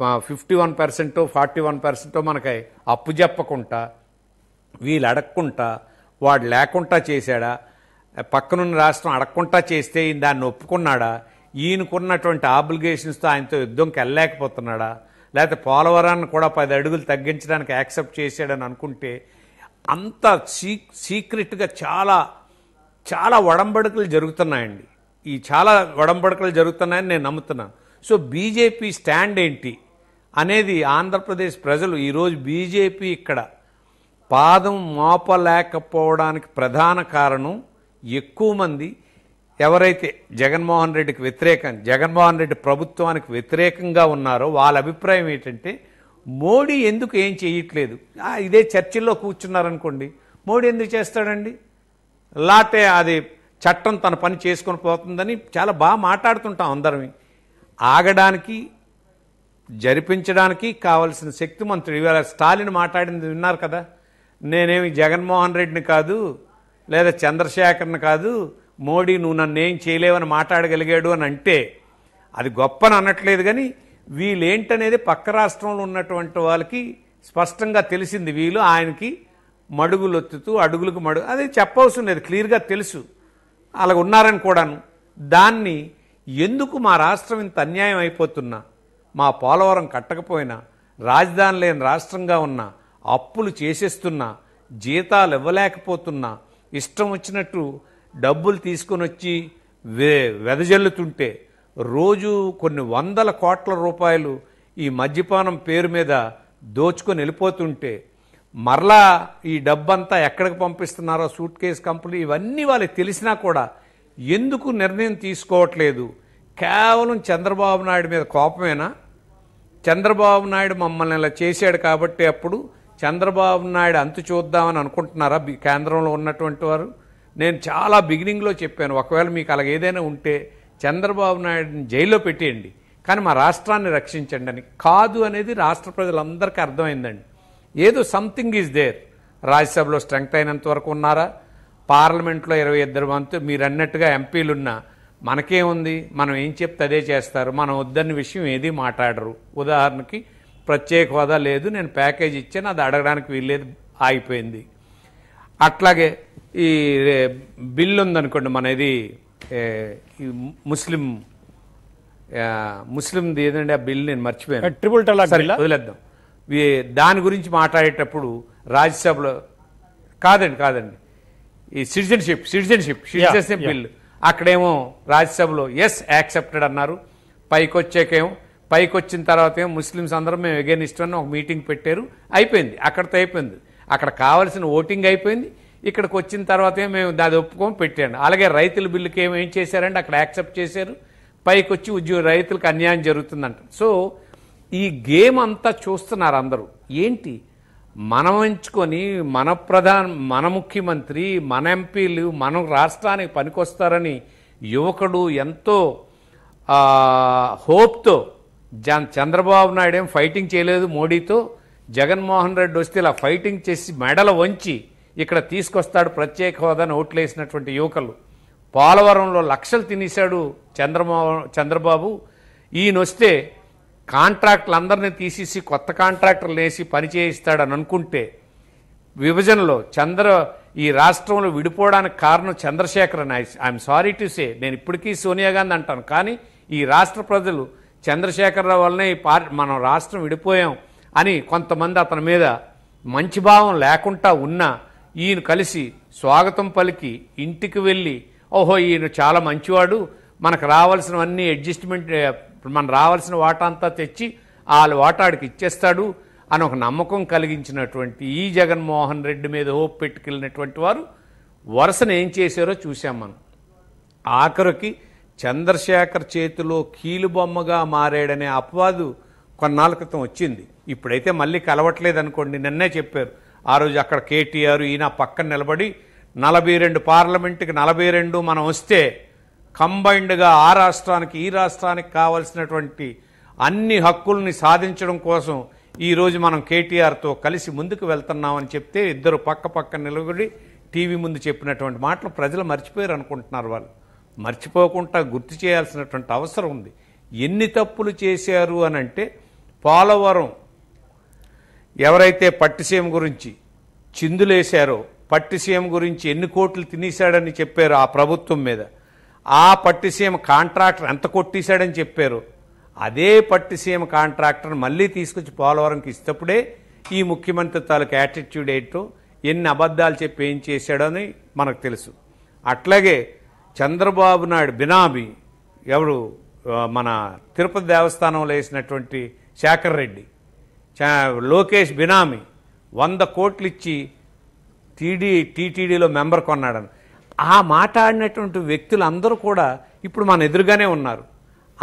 ఫిఫ్టీ వన్ పర్సెంటో ఫార్టీ వన్ పర్సెంటో మనకి అప్పు చెప్పకుండా వీళ్ళు అడగకుండా వాడు లేకుండా చేశాడా పక్కనున్న రాష్ట్రం అడగకుండా చేస్తే ఈయన దాన్ని ఒప్పుకున్నాడా ఈయనకున్నటువంటి ఆబ్లిగేషన్స్తో ఆయనతో యుద్ధంకి వెళ్ళలేకపోతున్నాడా లేకపోతే పోలవరాన్ని కూడా పది అడుగులు తగ్గించడానికి యాక్సెప్ట్ చేశాడని అనుకుంటే అంత సీ సీక్రెట్గా చాలా చాలా ఒడంబడికలు జరుగుతున్నాయండి. ఈ చాలా ఒడంబడికలు జరుగుతున్నాయని నేను నమ్ముతున్నాను. సో బీజేపీ స్టాండ్ ఏంటి? అనేది ఆంధ్రప్రదేశ్ ప్రజలు ఈరోజు బీజేపీ ఇక్కడ పాదం మోపలేకపోవడానికి ప్రధాన కారణం ఎక్కువ మంది ఎవరైతే జగన్మోహన్ రెడ్డికి వ్యతిరేకం జగన్మోహన్ రెడ్డి ప్రభుత్వానికి వ్యతిరేకంగా ఉన్నారో వాళ్ళ అభిప్రాయం ఏంటంటే మోడీ ఎందుకు ఏం చేయట్లేదు? ఇదే చర్చిల్లో కూర్చున్నారనుకోండి మోడీ ఎందుకు చేస్తాడండి? లాటే అది చట్టం తన పని చేసుకొని పోతుందని చాలా బాగా మాట్లాడుతుంటాం అందరం. ఆగడానికి జరిపించడానికి కావలసిన శక్తిమంతుడు ఇవాళ స్టాలిన్ మాట్లాడింది విన్నారు కదా. నేనేమి జగన్మోహన్ రెడ్డిని కాదు లేదా చంద్రశేఖర్ని కాదు మోడీ నువ్వు నన్ను ఏం చేయలేవని మాట్లాడగలిగాడు అని అంటే అది గొప్పని అనట్లేదు కానీ వీళ్ళేంటనేది పక్క రాష్ట్రంలో ఉన్నటువంటి వాళ్ళకి స్పష్టంగా తెలిసింది. వీళ్ళు ఆయనకి మడుగులు ఒత్తుతూ అడుగులకు మడుగు అది చెప్పవలసిన లేదు క్లియర్గా తెలుసు. అలాగ ఉన్నారని కూడాను. దాన్ని ఎందుకు మా రాష్ట్రం ఇంత అన్యాయం అయిపోతున్నా? మా పోలవరం కట్టకపోయినా రాజధాని లేని రాష్ట్రంగా ఉన్నా అప్పులు చేసేస్తున్నా జీతాలు ఇవ్వలేకపోతున్నా ఇష్టం వచ్చినట్టు డబ్బులు తీసుకొని వచ్చి వె వెదజల్లుతుంటే రోజు కొన్ని వందల కోట్ల రూపాయలు ఈ మద్యపానం పేరు మీద దోచుకొని వెళ్ళిపోతుంటే మరలా ఈ డబ్బంతా ఎక్కడికి పంపిస్తున్నారో సూట్ కేస్ కంపెనీ ఇవన్నీ వాళ్ళకి తెలిసినా కూడా ఎందుకు నిర్ణయం తీసుకోవట్లేదు? కేవలం చంద్రబాబు నాయుడు మీద కోపమేనా? చంద్రబాబు నాయుడు మమ్మల్ని ఇలా చేశాడు కాబట్టి అప్పుడు చంద్రబాబు నాయుడు అంతు చూద్దామని అనుకుంటున్నారా? కేంద్రంలో ఉన్నటువంటి వారు? నేను చాలా బిగినింగ్లో చెప్పాను ఒకవేళ మీకు అలాగ ఏదైనా ఉంటే చంద్రబాబు నాయుడుని జైల్లో పెట్టేయండి. కానీ మా రాష్ట్రాన్ని రక్షించండి అని. కాదు అనేది రాష్ట్ర ప్రజలందరికీ అర్థమైందండి. ఏదో సంథింగ్ ఈజ్ దేర్ రాజ్యసభలో స్ట్రెంగ్త్ అయినంత వరకు ఉన్నారా? పార్లమెంట్లో ఇరవై ఇద్దరు మంతు మీరు అన్నట్టుగా ఎంపీలున్నా మనకేముంది? మనం ఏం చెప్తే అదే చేస్తారు. మనం వద్దన్న విషయం ఏది మాట్లాడరు. ఉదాహరణకి ప్రత్యేక హోదా లేదు నేను ప్యాకేజ్ ఇచ్చాను అది అడగడానికి వీల్లేదు ఆగిపోయింది. అట్లాగే ఈ బిల్లు ఉందనుకోండి మన ఇది ముస్లిం ముస్లింది ఏదండి ఆ బిల్? నేను మర్చిపోయాను. ట్రిపుల్ టలాక్ సరే బిల్లా? వదిలేద్దాం. దాని గురించి మాట్లాడేటప్పుడు రాజ్యసభలో కాదండి కాదండి. ఈ సిటిజన్షిప్ సిటిజన్షిప్ సిటిజన్షిప్ yeah. అక్కడేమో రాజ్యసభలో ఎస్ యాక్సెప్టెడ్ అన్నారు. పైకి వచ్చాకేమో పైకి వచ్చిన తర్వాత ఏమో ముస్లిమ్స్ అందరం మేము ఎగైన్ ఇష్టమని ఒక మీటింగ్ పెట్టారు. అయిపోయింది. అక్కడితో అయిపోయింది. అక్కడ కావాల్సిన ఓటింగ్ అయిపోయింది. ఇక్కడికి వచ్చిన తర్వాత మేము దాని ఒప్పుకొని పెట్టాను. అలాగే రైతుల బిల్లుకి ఏమేం ఏం చేశారంటే అక్కడ యాక్సెప్ట్ చేశారు. పైకి వచ్చి ఉద్యోగ రైతులకు అన్యాయం జరుగుతుందంట. సో ఈ గేమ్ అంతా చూస్తున్నారు అందరూ. ఏంటి? మనం ఎంచుకొని మన ప్రధాన మన ముఖ్యమంత్రి మన ఎంపీలు మన రాష్ట్రానికి పనికొస్తారని యువకుడు ఎంతో హోప్తో జన్ చంద్రబాబు నాయుడు ఏం ఫైటింగ్ చేయలేదు మోడీతో జగన్మోహన్ రెడ్డి వస్తే ఇలా ఫైటింగ్ చేసి మెడల వంచి ఇక్కడ తీసుకొస్తాడు ప్రత్యేక హోదాని ఓట్లేసినటువంటి యువకులు. పోలవరంలో లక్షలు తినేశాడు చంద్రబాబు చంద్రబాబు. ఈయన వస్తే కాంట్రాక్టులు అందరినీ తీసేసి కొత్త కాంట్రాక్టర్లు వేసి పని చేయిస్తాడని అనుకుంటే విభజనలో చంద్ర ఈ రాష్ట్రంలో విడిపోవడానికి కారణం చంద్రశేఖర్ అని ఐఎమ్ సారీ టు సే నేను ఇప్పటికీ సోనియా గాంధీ అంటాను. కానీ ఈ రాష్ట్ర ప్రజలు చంద్రశేఖరరావు వల్లనే ఈ పార్టీ మనం రాష్ట్రం విడిపోయాం అని కొంతమంది అతని మీద మంచి భావం లేకుండా ఉన్నా ఈయన కలిసి స్వాగతం పలికి ఇంటికి వెళ్ళి ఓహో ఈయన చాలా మంచివాడు మనకు రావాల్సినవన్నీ అడ్జస్ట్మెంట్ మనం రావాల్సిన వాటా అంతా తెచ్చి వాళ్ళ వాటాడికి ఇచ్చేస్తాడు అని ఒక నమ్మకం కలిగించినటువంటి ఈ జగన్మోహన్ రెడ్డి మీద హోప్ పెట్టుకెళ్ళినటువంటి వారు వరుసను ఏం చేశారో చూసాం మనం. ఆఖరికి చంద్రశేఖర్ చేతిలో కీలుబొమ్మగా మారాడనే అపవాదు కొన్నాళ్ళ క్రితం వచ్చింది. ఇప్పుడైతే మళ్ళీ కలవట్లేదు అనుకోండి నిన్నే చెప్పారు. ఆ రోజు అక్కడ కేటీఆర్ ఈయన పక్కన నిలబడి నలభై రెండు పార్లమెంటుకి నలభై రెండు మనం వస్తే కంబైన్డ్గా ఆ రాష్ట్రానికి ఈ రాష్ట్రానికి కావలసినటువంటి అన్ని హక్కుల్ని సాధించడం కోసం ఈరోజు మనం కేటీఆర్తో కలిసి ముందుకు వెళ్తున్నామని చెప్తే ఇద్దరు పక్క పక్క నిలబడి టీవీ ముందు చెప్పినటువంటి మాటలు ప్రజలు మర్చిపోయారు అనుకుంటున్నారు వాళ్ళు. మర్చిపోకుండా గుర్తు చేయాల్సినటువంటి అవసరం ఉంది. ఎన్ని తప్పులు చేశారు అని అంటే పోలవరం ఎవరైతే పట్టిసీమ గురించి చిందులేశారో పట్టిసీమ గురించి ఎన్ని కోట్లు తినేశాడని చెప్పారు ఆ ప్రభుత్వం మీద. ఆ పట్టిసీమ కాంట్రాక్టర్ ఎంత కొట్టేశాడని చెప్పారు. అదే పట్టిసీమ కాంట్రాక్టర్ మళ్ళీ తీసుకొచ్చి పోలవరంకి ఇస్తప్పుడే ఈ ముఖ్యమంత్రి తాలూకు యాటిట్యూడ్ ఏంటో ఎన్ని అబద్ధాలు చెప్పి ఏం చేశాడో అని మనకు తెలుసు. అట్లాగే చంద్రబాబు నాయుడు బినామీ ఎవరు మన తిరుపతి దేవస్థానంలో వేసినటువంటి శేఖర్ రెడ్డి లోకేష్ బినామీ వంద కోట్లు ఇచ్చి టీడీ టీటీడీలో మెంబర్ కొన్నాడని. ఆ మాట్లాడినటువంటి వ్యక్తులు అందరూ కూడా ఇప్పుడు మన ఎదురుగానే ఉన్నారు.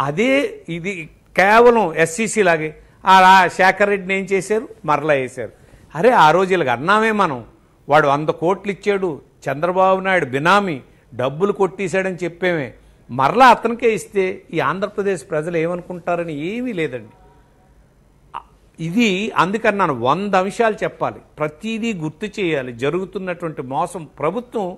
అదే ఇది కేవలం ఎస్సీసీ లాగే ఆ శేఖర్ రెడ్డిని ఏం చేశారు? మరలా వేశారు. అరే ఆ రోజు ఇలాగ అన్నామే మనం. వాడు వంద కోట్లు ఇచ్చాడు చంద్రబాబు నాయుడు బినామీ డబ్బులు కొట్టేశాడని చెప్పేమే. మరలా అతనికే ఇస్తే ఈ ఆంధ్రప్రదేశ్ ప్రజలు ఏమనుకుంటారని ఏమీ లేదండి. ఇది అందుకన్నాను వంద అంశాలు చెప్పాలి. ప్రతిదీ గుర్తు చేయాలి. జరుగుతున్నటువంటి మోసం ప్రభుత్వం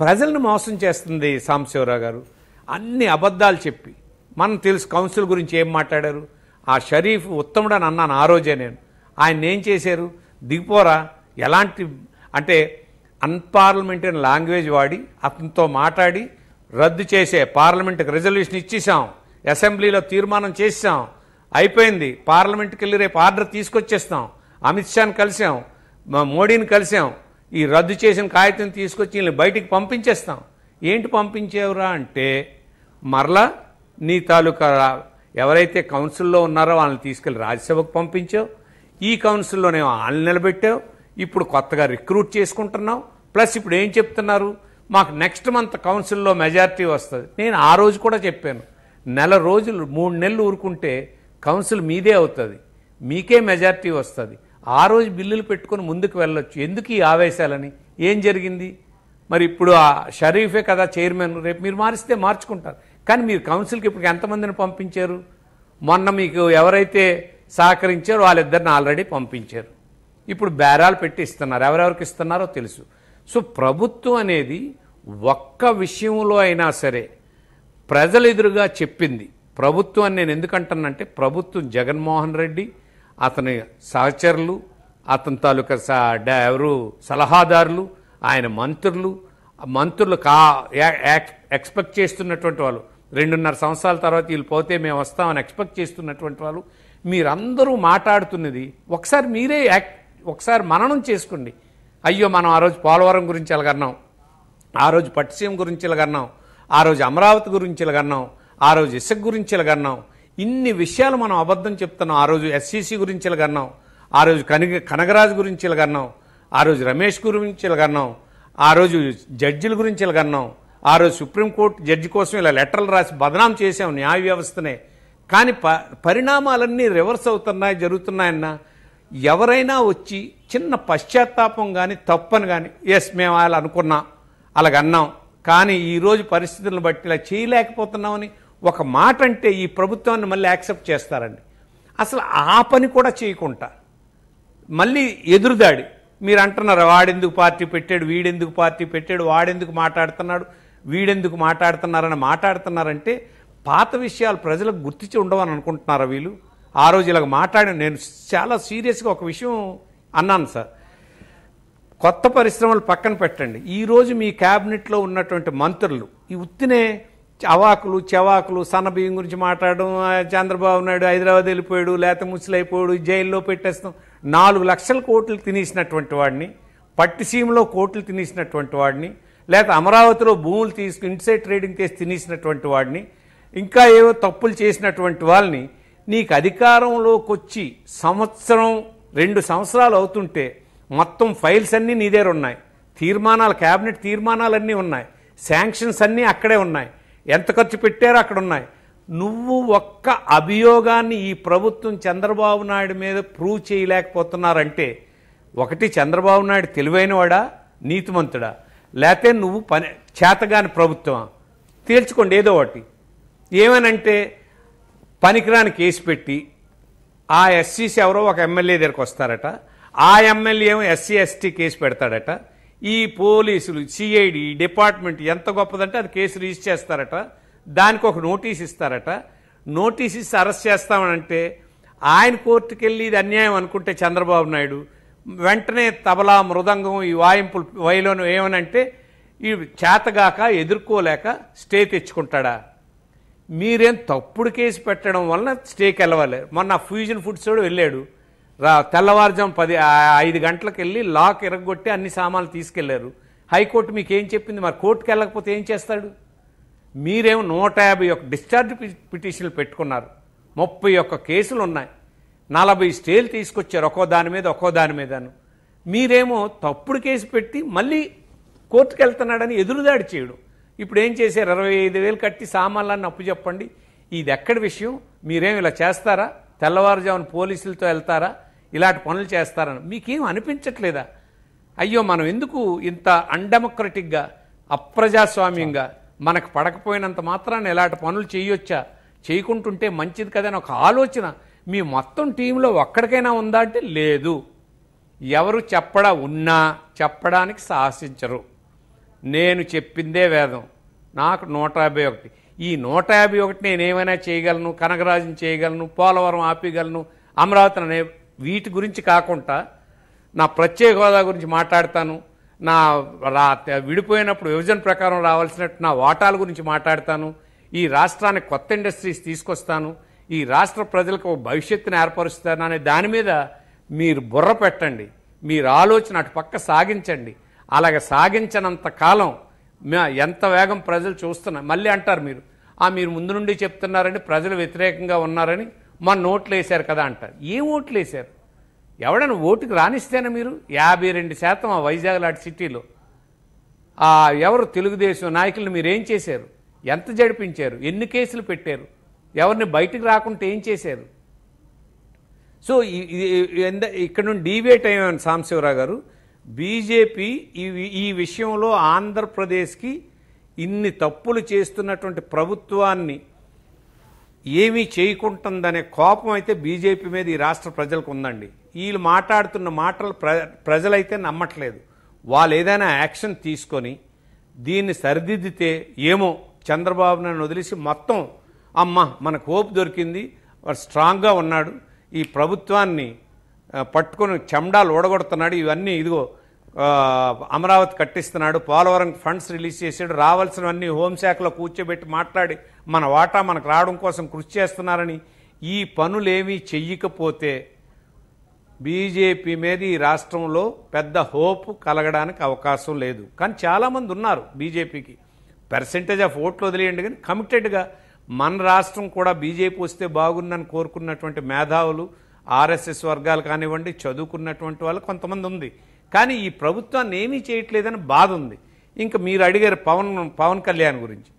ప్రజల్ని మోసం చేస్తుంది సాంబశివరావు గారు. అన్ని అబద్ధాలు చెప్పి. మనం తెలుసు కౌన్సిల్ గురించి ఏం మాట్లాడారు. ఆ షరీఫ్ ఉత్తముడని అన్నాను ఆ రోజే నేను. ఆయన ఏం చేశారు? దిగిపోరా. ఎలాంటి అంటే అన్పార్లమెంటరీ లాంగ్వేజ్ వాడి అతనితో మాట్లాడి రద్దు చేసే పార్లమెంట్కి రిజల్యూషన్ ఇచ్చేసాం అసెంబ్లీలో తీర్మానం చేసాం అయిపోయింది. పార్లమెంట్కి వెళ్ళి రేపు ఆర్డర్ తీసుకొచ్చేస్తాం. అమిత్ షాని కలిసాం. మా మోడీని కలిసాం. ఈ రద్దు చేసిన కాగితం తీసుకొచ్చి వీళ్ళని బయటికి పంపించేస్తాం. ఏంటి పంపించేవరా అంటే మరలా నీ తాలూకా ఎవరైతే కౌన్సిల్లో ఉన్నారో వాళ్ళని తీసుకెళ్ళి రాజ్యసభకు పంపించావు. ఈ కౌన్సిల్లోనే వాళ్ళని నిలబెట్టావు. ఇప్పుడు కొత్తగా రిక్రూట్ చేసుకుంటున్నావు. ప్లస్ ఇప్పుడు ఏం చెప్తున్నారు? మాకు నెక్స్ట్ మంత్ కౌన్సిల్లో మెజారిటీ వస్తుంది. నేను ఆ రోజు కూడా చెప్పాను. నెల రోజులు మూడు నెలలు ఊరుకుంటే కౌన్సిల్ మీదే అవుతుంది. మీకే మెజారిటీ వస్తుంది. ఆ రోజు బిల్లులు పెట్టుకొని ముందుకు వెళ్ళొచ్చు. ఎందుకు ఈ ఆవేశాలని? ఏం జరిగింది? మరి ఇప్పుడు ఆ షరీఫే కదా చైర్మన్. రేపు మీరు మారిస్తే మార్చుకుంటారు. కానీ మీరు కౌన్సిల్కి ఇప్పుడు ఎంతమందిని పంపించారు? మొన్న మీకు ఎవరైతే సహకరించారో వాళ్ళిద్దరిని ఆల్రెడీ పంపించారు. ఇప్పుడు బేరాలు పెట్టి ఇస్తున్నారు. ఎవరెవరికి ఇస్తున్నారో తెలుసు. సో ప్రభుత్వం అనేది ఒక్క విషయంలో అయినా సరే ప్రజలు ఎదురుగా చెప్పింది. ప్రభుత్వం అని నేను ఎందుకంటానంటే ప్రభుత్వం జగన్మోహన్ రెడ్డి అతని సహచరులు అతని తాలూకా ఎవరు సలహాదారులు ఆయన మంత్రులు మంత్రులు కా ఎక్స్పెక్ట్ చేస్తున్నటువంటి వాళ్ళు. రెండున్నర సంవత్సరాల తర్వాత వీళ్ళు పోతే మేము వస్తామని ఎక్స్పెక్ట్ చేస్తున్నటువంటి వాళ్ళు. మీరందరూ మాట్లాడుతున్నది ఒకసారి మీరే యాక్ ఒకసారి మననం చేసుకోండి. అయ్యో మనం ఆ రోజు పోలవరం గురించి ఎలాగన్నాం. ఆ రోజు పట్టిసీమ గురించి ఇలాగన్నాం ఆ రోజు అమరావతి గురించి ఇలాగన్నాం ఆ రోజు ఇసుక గురించి ఇలాగన్నాం ఇన్ని విషయాలు మనం అబద్ధం చెప్తున్నాం. ఆ రోజు ఎస్సీసీ గురించి ఇలాగన్నాం ఆ రోజు కనగ కనగరాజు గురించి ఇలాగన్నాం ఆ రోజు రమేష్ గురించి ఇలాగన్నాం ఆ రోజు జడ్జిల గురించి ఇలాగన్నాం ఆ రోజు సుప్రీంకోర్టు జడ్జి కోసం ఇలా లెటర్లు రాసి బదనాం చేసాం న్యాయ వ్యవస్థనే. కానీ ప పరిణామాలన్నీ రివర్స్ అవుతున్నాయి జరుగుతున్నాయన్నా ఎవరైనా వచ్చి చిన్న పశ్చాత్తాపం కానీ తప్పని కానీ ఎస్ మేము అలా అనుకున్నాం అలాగన్నాం కానీ ఈరోజు పరిస్థితులను బట్టి ఇలా చేయలేకపోతున్నామని ఒక మాట అంటే ఈ ప్రభుత్వాన్ని మళ్ళీ యాక్సెప్ట్ చేస్తారండి. అసలు ఆ పని కూడా చేయకుండా మళ్ళీ ఎదురుదాడి. మీరు అంటున్నారు వాడెందుకు పార్టీ పెట్టాడు వీడెందుకు పార్టీ పెట్టాడు వాడెందుకు మాట్లాడుతున్నాడు వీడెందుకు మాట్లాడుతున్నారని మాట్లాడుతున్నారంటే పాత విషయాలు ప్రజలకు గుర్తించి ఉండవని అనుకుంటున్నారా వీళ్ళు? ఆ రోజు ఇలాగ మాట్లాడి నేను చాలా సీరియస్గా ఒక విషయం అన్నాను సార్. కొత్త పరిశ్రమలు పక్కన పెట్టండి. ఈరోజు మీ క్యాబినెట్లో ఉన్నటువంటి మంత్రులు ఈ ఉత్తినే అవాకులు చెవాకులు సన్నబియ్యం గురించి మాట్లాడడం చంద్రబాబు నాయుడు హైదరాబాద్ వెళ్ళిపోయాడు లేత ముసలైపోయాడు జైల్లో పెట్టేస్తాం. నాలుగు లక్షల కోట్లు తినేసినటువంటి వాడిని పట్టిసీమలో కోట్లు తినేసినటువంటి వాడిని లేక అమరావతిలో భూములు తీసుకు ఇన్సైడ్ ట్రేడింగ్ చేసి తినేసినటువంటి వాడిని ఇంకా ఏవో తప్పులు చేసినటువంటి వాళ్ళని నీకు అధికారంలోకి వచ్చి సంవత్సరం రెండు సంవత్సరాలు అవుతుంటే మొత్తం ఫైల్స్ అన్నీ నీ దగ్గర ఉన్నాయి. తీర్మానాలు క్యాబినెట్ తీర్మానాలన్నీ ఉన్నాయి. శాంక్షన్స్ అన్నీ అక్కడే ఉన్నాయి. ఎంత ఖర్చు పెట్టారో అక్కడ ఉన్నాయి నువ్వు ఒక్క అభియోగాన్ని ఈ ప్రభుత్వం చంద్రబాబు నాయుడు మీద ప్రూవ్ చేయలేకపోతున్నారంటే ఒకటి చంద్రబాబు నాయుడు తెలివైనవాడా? నీతిమంతుడా? లేకపోతే నువ్వు పని చేతగాని ప్రభుత్వమా? తేల్చుకోండి ఏదో ఒకటి. ఏమనంటే పనికిరాని కేసు పెట్టి ఆ ఎస్సీసీ ఎవరో ఒక ఎమ్మెల్యే దగ్గరికి వస్తారట. ఆ ఎమ్మెల్యే ఏమో ఎస్సీ ఎస్టీ కేసు పెడతాడట. ఈ పోలీసులు సిఐడి డిపార్ట్మెంట్ ఎంత గొప్పదంటే అది కేసు రిజిస్టర్ చేస్తారట. దానికి ఒక నోటీస్ ఇస్తారట. నోటీస్ ఇస్తే అరెస్ట్ చేస్తామనంటే ఆయన కోర్టుకు వెళ్ళి ఇది అన్యాయం అనుకుంటే చంద్రబాబు నాయుడు వెంటనే తబలా మృదంగం ఈ వాయింపులు వయలోను ఏమనంటే ఈ చేతగాక ఎదుర్కోలేక స్టే తెచ్చుకుంటాడా? మీరేం తప్పుడు కేసు పెట్టడం వలన స్టేకి వెళ్ళవాలి మొన్న ఫ్యూజన్ ఫుడ్స్ కూడా వెళ్ళాడు. రా తెల్లవారుజాము పది ఐదు గంటలకు వెళ్ళి లాక్ ఎరగొట్టి అన్ని సామాన్లు తీసుకెళ్ళారు. హైకోర్టు మీకు ఏం చెప్పింది? మరి కోర్టుకు వెళ్ళకపోతే ఏం చేస్తాడు? మీరేమో నూట యాభై ఒక డిశ్చార్జ్ పిటిషన్లు పెట్టుకున్నారు. ముప్పై ఒక్క కేసులు ఉన్నాయి నలభై స్టేలు తీసుకొచ్చారు ఒక్కో దాని మీద ఒక్కో దాని మీదను. మీరేమో తప్పుడు కేసు పెట్టి మళ్ళీ కోర్టుకు వెళ్తున్నాడని ఎదురుదాడి చేయడం. ఇప్పుడు ఏం చేశారు? ఇరవై ఐదు వేలు కట్టి సామాన్లన్నీ అప్పు చెప్పండి. ఇది ఎక్కడి విషయం? మీరేం ఇలా చేస్తారా? తెల్లవారుజామున పోలీసులతో వెళ్తారా? ఇలాంటి పనులు చేస్తారని. మీకేం అనిపించట్లేదా? అయ్యో మనం ఎందుకు ఇంత అన్డెమోక్రటిక్గా అప్రజాస్వామ్యంగా మనకు పడకపోయినంత మాత్రాన్ని ఇలాంటి పనులు చేయొచ్చా? చేయకుంటుంటే మంచిది కదని ఒక ఆలోచన. మీ మొత్తం టీంలో ఒక్కడికైనా ఉందా అంటే లేదు. ఎవరు చెప్పడా ఉన్నా చెప్పడానికి సాహసించరు. నేను చెప్పిందే వేదం. నాకు నూట యాభై ఒకటి. ఈ నూట యాభై ఒకటి నేనేమైనా చేయగలను? కనకరాజుని చేయగలను? పోలవరం ఆపేయగలను? అమరావతిని వీటి గురించి కాకుండా నా ప్రత్యేక హోదా గురించి మాట్లాడతాను. నా రా విడిపోయినప్పుడు విభజన ప్రకారం రావాల్సినట్టు నా వాటాల గురించి మాట్లాడతాను. ఈ రాష్ట్రానికి కొత్త ఇండస్ట్రీస్ తీసుకొస్తాను. ఈ రాష్ట్ర ప్రజలకు భవిష్యత్తును ఏర్పరుస్తాను అనే దాని మీద మీరు బుర్ర పెట్టండి. మీరు ఆలోచన అటు పక్క సాగించండి. అలాగే సాగించనంత కాలం మే- ఎంత వేగం ప్రజలు చూస్తున్నా మళ్ళీ అంటారు మీరు ఆ మీరు ముందు నుండి చెప్తున్నారని ప్రజలు వ్యతిరేకంగా ఉన్నారని మా నోట్లు వేశారు కదా అంటారు. ఏం ఓట్లు వేశారు? ఎవడైనా ఓటుకు రాణిస్తేనా మీరు? యాభై రెండు శాతం ఆ వైజాగ్ లాంటి సిటీలో. ఎవరు తెలుగుదేశం నాయకులను మీరు ఏం చేశారు? ఎంత జడిపించారు? ఎన్ని కేసులు పెట్టారు? ఎవరిని బయటకు రాకుంటే ఏం చేశారు? సో ఎంద- ఇక్కడ నుండి డీవేట్ అయ్యాను సాంబశివరావు గారు. బీజేపీ ఈ ఈ విషయంలో ఆంధ్రప్రదేశ్కి ఇన్ని తప్పులు చేస్తున్నటువంటి ప్రభుత్వాన్ని ఏమీ చేయకుంటుందనే కోపం అయితే బీజేపీ మీద ఈ రాష్ట్ర ప్రజలకు ఉందండి. వీళ్ళు మాట్లాడుతున్న మాటలు ప్ర ప్రజలైతే నమ్మట్లేదు. వాళ్ళు ఏదైనా యాక్షన్ తీసుకొని దీన్ని సరిదిద్దితే ఏమో చంద్రబాబు నన్ను వదిలేసి మొత్తం అమ్మ మనకు హోప్ దొరికింది వాడు స్ట్రాంగ్గా ఉన్నాడు ఈ ప్రభుత్వాన్ని పట్టుకొని చెండాలు ఓడగొడుతున్నాడు ఇవన్నీ ఇదిగో అమరావతి కట్టిస్తున్నాడు. పోలవరం ఫండ్స్ రిలీజ్ చేసాడు రావాల్సినవన్నీ హోంశాఖలో కూర్చోబెట్టి మాట్లాడి మన వాటా మనకు రావడం కోసం కృషి చేస్తున్నారని ఈ పనులేమీ చెయ్యకపోతే బీజేపీ మీద ఈ రాష్ట్రంలో పెద్ద హోప్ కలగడానికి అవకాశం లేదు. కానీ చాలామంది ఉన్నారు బీజేపీకి. పర్సెంటేజ్ ఆఫ్ ఓట్లు వదిలేయండి కానీ కమిటెడ్గా మన రాష్ట్రం కూడా బీజేపీ వస్తే బాగుందని కోరుకున్నటువంటి మేధావులు ఆర్ఎస్ఎస్ వర్గాలు కానివ్వండి చదువుకున్నటువంటి వాళ్ళు కొంతమంది ఉంది. కానీ ఈ ప్రభుత్వాన్ని ఏమీ చేయట్లేదని బాధ ఉంది. ఇంకా మీరు అడిగారు పవన్ పవన్ కళ్యాణ్ గురించి.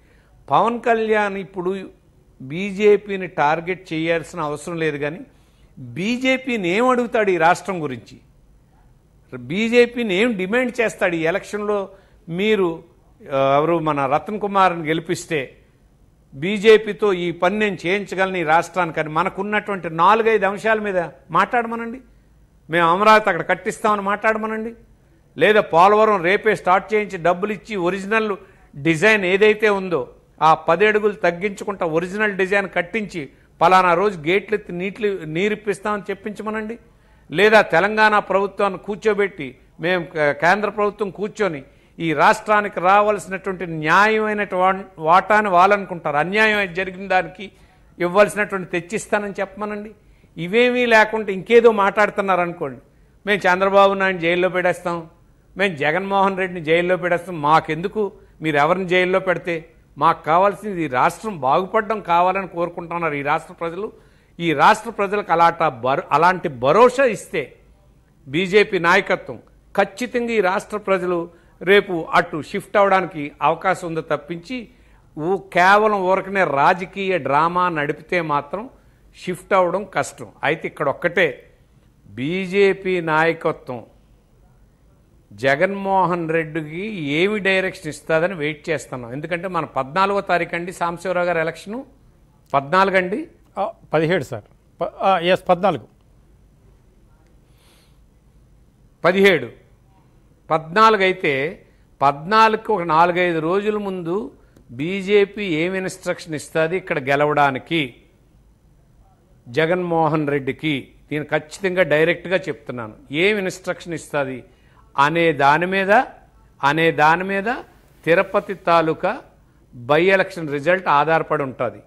పవన్ కళ్యాణ్ ఇప్పుడు బీజేపీని టార్గెట్ చేయాల్సిన అవసరం లేదు కానీ బీజేపీని ఏం అడుగుతాడు ఈ రాష్ట్రం గురించి? బీజేపీని ఏం డిమాండ్ చేస్తాడు ఈ ఎలక్షన్లో? మీరు ఎవరు మన రతన్ కుమార్ని గెలిపిస్తే బీజేపీతో ఈ పని నేను చేయించగలను ఈ రాష్ట్రానికి అని మనకున్నటువంటి నాలుగైదు అంశాల మీద మాట్లాడమనండి. మేము అమరావతి అక్కడ కట్టిస్తామని మాట్లాడమనండి. లేదా పోలవరం రేపే స్టార్ట్ చేయించి డబ్బులు ఇచ్చి ఒరిజినల్ డిజైన్ ఏదైతే ఉందో ఆ పదేడుగులు తగ్గించుకుంటా ఒరిజినల్ డిజైన్ కట్టించి పలానా రోజు గేట్లు ఎత్తి నీట్లు నీరిప్పిస్తామని చెప్పించమనండి. లేదా తెలంగాణ ప్రభుత్వాన్ని కూర్చోబెట్టి మేము కేంద్ర ప్రభుత్వం కూర్చొని ఈ రాష్ట్రానికి రావాల్సినటువంటి న్యాయమైన వాటాని వాళ్ళనుకుంటారు అన్యాయం జరిగిన దానికి ఇవ్వాల్సినటువంటి తెచ్చిస్తానని చెప్పమనండి. ఇవేమీ లేకుండా ఇంకేదో మాట్లాడుతున్నారు అనుకోండి మేము చంద్రబాబు నాయుడు జైల్లో పెడేస్తాం మేము జగన్మోహన్ రెడ్డిని జైల్లో పెడేస్తాం మాకెందుకు? మీరు ఎవరిని జైల్లో పెడితే? మాకు కావాల్సింది ఈ రాష్ట్రం బాగుపడడం కావాలని కోరుకుంటున్నారు ఈ రాష్ట్ర ప్రజలు. ఈ రాష్ట్ర ప్రజలకు అలాంటి అలాంటి భరోసా ఇస్తే బీజేపీ నాయకత్వం ఖచ్చితంగా ఈ రాష్ట్ర ప్రజలు రేపు అటు షిఫ్ట్ అవడానికి అవకాశం ఉందో తప్పించి ఊ కేవలం ఊరకనే రాజకీయ డ్రామా నడిపితే మాత్రం షిఫ్ట్ అవ్వడం కష్టం. అయితే ఇక్కడ ఒక్కటే బీజేపీ నాయకత్వం జగన్మోహన్ రెడ్డికి ఏమి డైరెక్షన్ ఇస్తుందని వెయిట్ చేస్తున్నాం. ఎందుకంటే మన పద్నాలుగో తారీఖు అండి సాంబశివరావు గారి ఎలక్షను. పద్నాలుగు అండి? పదిహేడు సార్. ఎస్ పద్నాలుగు. పదిహేడు. పద్నాలుగు అయితే పద్నాలుగుకి ఒక నాలుగైదు రోజుల ముందు బీజేపీ ఏం ఇన్స్ట్రక్షన్ ఇస్తుంది ఇక్కడ గెలవడానికి? జగన్మోహన్ రెడ్డికి నేను ఖచ్చితంగా డైరెక్ట్గా చెప్తున్నాను. ఏం ఇన్స్ట్రక్షన్ ఇస్తుంది? అనే దాని మీద అనే దాని మీద తిరుపతి తాలూకా బై ఎలక్షన్ రిజల్ట్ ఆధారపడి ఉంటుంది.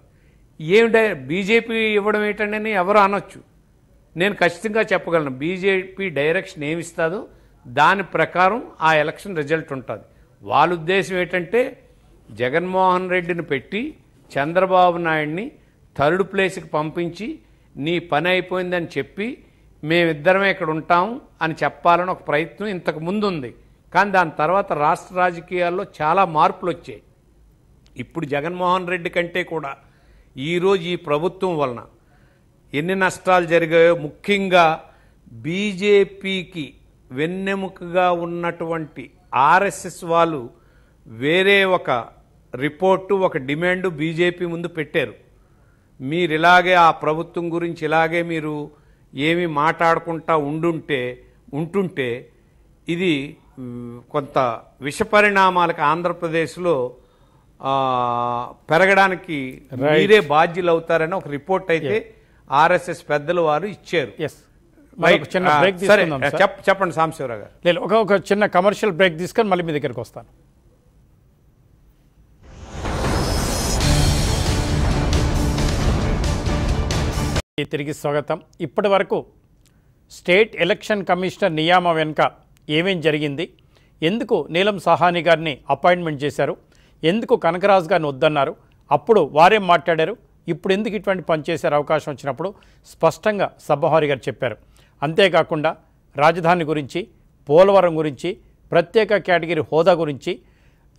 ఏం డై బీజేపీ ఇవ్వడం ఏంటండి అని ఎవరు అనొచ్చు. నేను ఖచ్చితంగా చెప్పగలను. బీజేపీ డైరెక్షన్ ఏమిస్తుందో దాని ప్రకారం ఆ ఎలక్షన్ రిజల్ట్ ఉంటుంది. వాళ్ళ ఉద్దేశం ఏంటంటే జగన్మోహన్ రెడ్డిని పెట్టి చంద్రబాబు నాయుడిని థర్డ్ ప్లేస్కి పంపించి నీ పని అయిపోయిందని చెప్పి మేమిద్దరమే ఇక్కడ ఉంటాం అని చెప్పాలని ఒక ప్రయత్నం ఇంతకు ముందు ఉంది కానీ దాని తర్వాత రాష్ట్ర రాజకీయాల్లో చాలా మార్పులు వచ్చాయి. ఇప్పుడు జగన్మోహన్ రెడ్డి కంటే కూడా ఈరోజు ఈ ప్రభుత్వం వలన ఎన్ని నష్టాలు జరిగాయో ముఖ్యంగా బీజేపీకి వెన్నెముకగా ఉన్నటువంటి ఆర్ఎస్ఎస్ వాళ్ళు వేరే ఒక రిపోర్టు ఒక డిమాండ్ బీజేపీ ముందు పెట్టారు. మీరు ఇలాగే ఆ ప్రభుత్వం గురించి ఇలాగే మీరు ఏమి మాట్లాడుకుంటా ఉండుంటే ఉంటుంటే ఇది కొంత విషపరిణామాలకు ఆంధ్రప్రదేశ్లో పెరగడానికి మీరే బాధ్యులు అవుతారని ఒక రిపోర్ట్ అయితే ఆర్ఎస్ఎస్ పెద్దలు వారు ఇచ్చారు. చిన్న బ్రేక్ చెప్పండి సాంబశివరావు గారు. లేదు ఒక చిన్న కమర్షియల్ బ్రేక్ తీసుకొని మళ్ళీ మీ దగ్గరికి వస్తాను. తిరిగి స్వాగతం. ఇప్పటి వరకు స్టేట్ ఎలక్షన్ కమిషనర్ నియామ వెనుక ఏమేం జరిగింది? ఎందుకు నీలం సహాని గారిని అపాయింట్మెంట్ చేశారు? ఎందుకు కనకరాజు గారిని వద్దన్నారు? అప్పుడు వారేం మాట్లాడారు? ఇప్పుడు ఎందుకు ఇటువంటి పనిచేసే అవకాశం వచ్చినప్పుడు స్పష్టంగా సబ్బహారి గారు చెప్పారు. అంతేకాకుండా రాజధాని గురించి పోలవరం గురించి ప్రత్యేక కేటగిరీ హోదా గురించి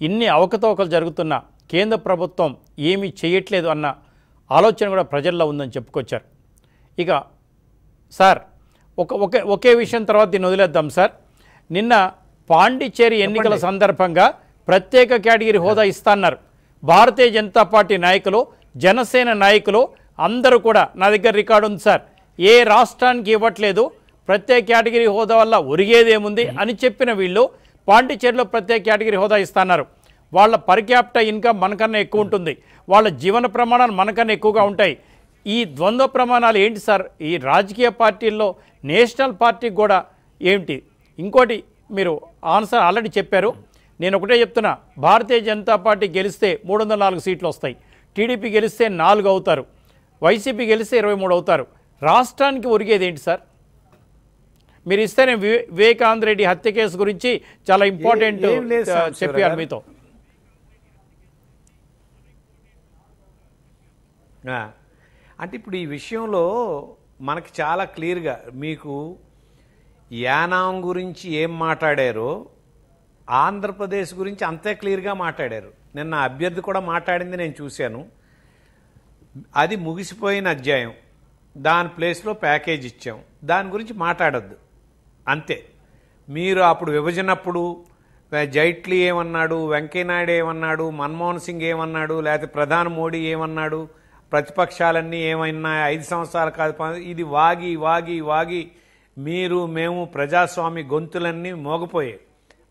ఇన్ని అవకతవకలు జరుగుతున్న కేంద్ర ప్రభుత్వం ఏమీ చేయట్లేదు అన్న ఆలోచన కూడా ప్రజల్లో ఉందని చెప్పుకొచ్చారు. ఇక సార్ ఒక ఒకే ఒకే విషయం తర్వాత దీన్ని వదిలేద్దాం సార్. నిన్న పాండిచ్చేరి ఎన్నికల సందర్భంగా ప్రత్యేక కేటగిరీ హోదా ఇస్తాన్నారు. భారతీయ జనతా పార్టీ నాయకులు జనసేన నాయకులు అందరూ కూడా నా దగ్గర రికార్డు ఉంది సార్. ఏ రాష్ట్రానికి ఇవ్వట్లేదు ప్రత్యేక కేటగిరీ హోదా వల్ల ఒరిగేదేముంది అని చెప్పిన వీళ్ళు పాండిచ్చేరిలో ప్రత్యేక కేటగిరీ హోదా ఇస్తున్నారు. వాళ్ళ పర్ క్యాపిటల్ ఇన్కమ్ మనకన్నా ఎక్కువ ఉంటుంది. వాళ్ళ జీవన ప్రమాణాలు మనకన్నా ఎక్కువగా ఉంటాయి. ఈ ద్వంద్వ ప్రమాణాలు ఏంటి సార్? ఈ రాజకీయ పార్టీల్లో నేషనల్ పార్టీకి కూడా ఏంటి ఇంకోటి మీరు ఆన్సర్ ఆల్రెడీ చెప్పారు. నేను ఒకటే చెప్తున్నా భారతీయ జనతా పార్టీ గెలిస్తే మూడు వందల నాలుగు సీట్లు వస్తాయి. టీడీపీ గెలిస్తే నాలుగు అవుతారు. వైసీపీ గెలిస్తే ఇరవై మూడు అవుతారు. రాష్ట్రానికి ఒరిగేది ఏంటి సార్? మీరు ఇస్తే నేను వివే- వివేకానంద రెడ్డి హత్య కేసు గురించి చాలా ఇంపార్టెంట్ చెప్పాను. మీతో. అంటే ఇప్పుడు ఈ విషయంలో మనకి చాలా క్లియర్గా మీకు యానాం గురించి ఏం మాట్లాడారో ఆంధ్రప్రదేశ్ గురించి అంతే క్లియర్గా మాట్లాడారు. నిన్న అభ్యర్థి కూడా మాట్లాడింది నేను చూశాను. అది ముగిసిపోయిన అధ్యాయం. దాని ప్లేస్లో ప్యాకేజ్ ఇచ్చాం. దాని గురించి మాట్లాడొద్దు. అంతే. మీరు అప్పుడు విభజనప్పుడు జైట్లీ ఏమన్నాడు వెంకయ్యనాయుడు ఏమన్నాడు మన్మోహన్ సింగ్ ఏమన్నాడు లేకపోతే ప్రధాని మోడీ ఏమన్నాడు ప్రతిపక్షాలన్నీ ఏమైనా ఐదు సంవత్సరాలు కాదు ఇది వాగి వాగి వాగి. మీరు మేము ప్రజాస్వామి గొంతులన్నీ మోగపోయాయి.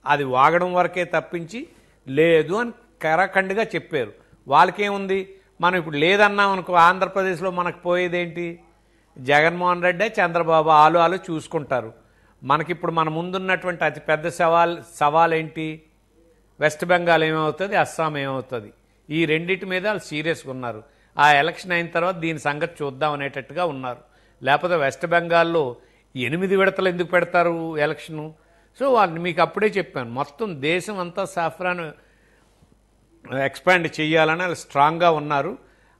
అది వాగడం వరకే తప్పించి లేదు అని కరాఖండిగా చెప్పారు. వాళ్ళకేముంది? మనం ఇప్పుడు లేదన్నాం అనుకో ఆంధ్రప్రదేశ్లో మనకు పోయేదేంటి? జగన్మోహన్ రెడ్డి చంద్రబాబు ఆలు ఆలు చూసుకుంటారు. మనకిప్పుడు మన ముందున్నటువంటి అతి పెద్ద సవాల్ సవాల్ ఏంటి వెస్ట్ బెంగాల్ ఏమవుతుంది? అస్సాం ఏమవుతుంది? ఈ రెండింటి మీద వాళ్ళు సీరియస్గా ఉన్నారు. ఆ ఎలక్షన్ అయిన తర్వాత దీని సంగతి చూద్దాం అనేటట్టుగా ఉన్నారు. లేకపోతే వెస్ట్ బెంగాల్లో ఎనిమిది విడతలు ఎందుకు పెడతారు ఎలక్షను? సో వాళ్ళు మీకు అప్పుడే చెప్పాను. మొత్తం దేశం అంతా సాఫ్రాన్ ఎక్స్పాండ్ చేయాలని వాళ్ళు స్ట్రాంగ్గా ఉన్నారు.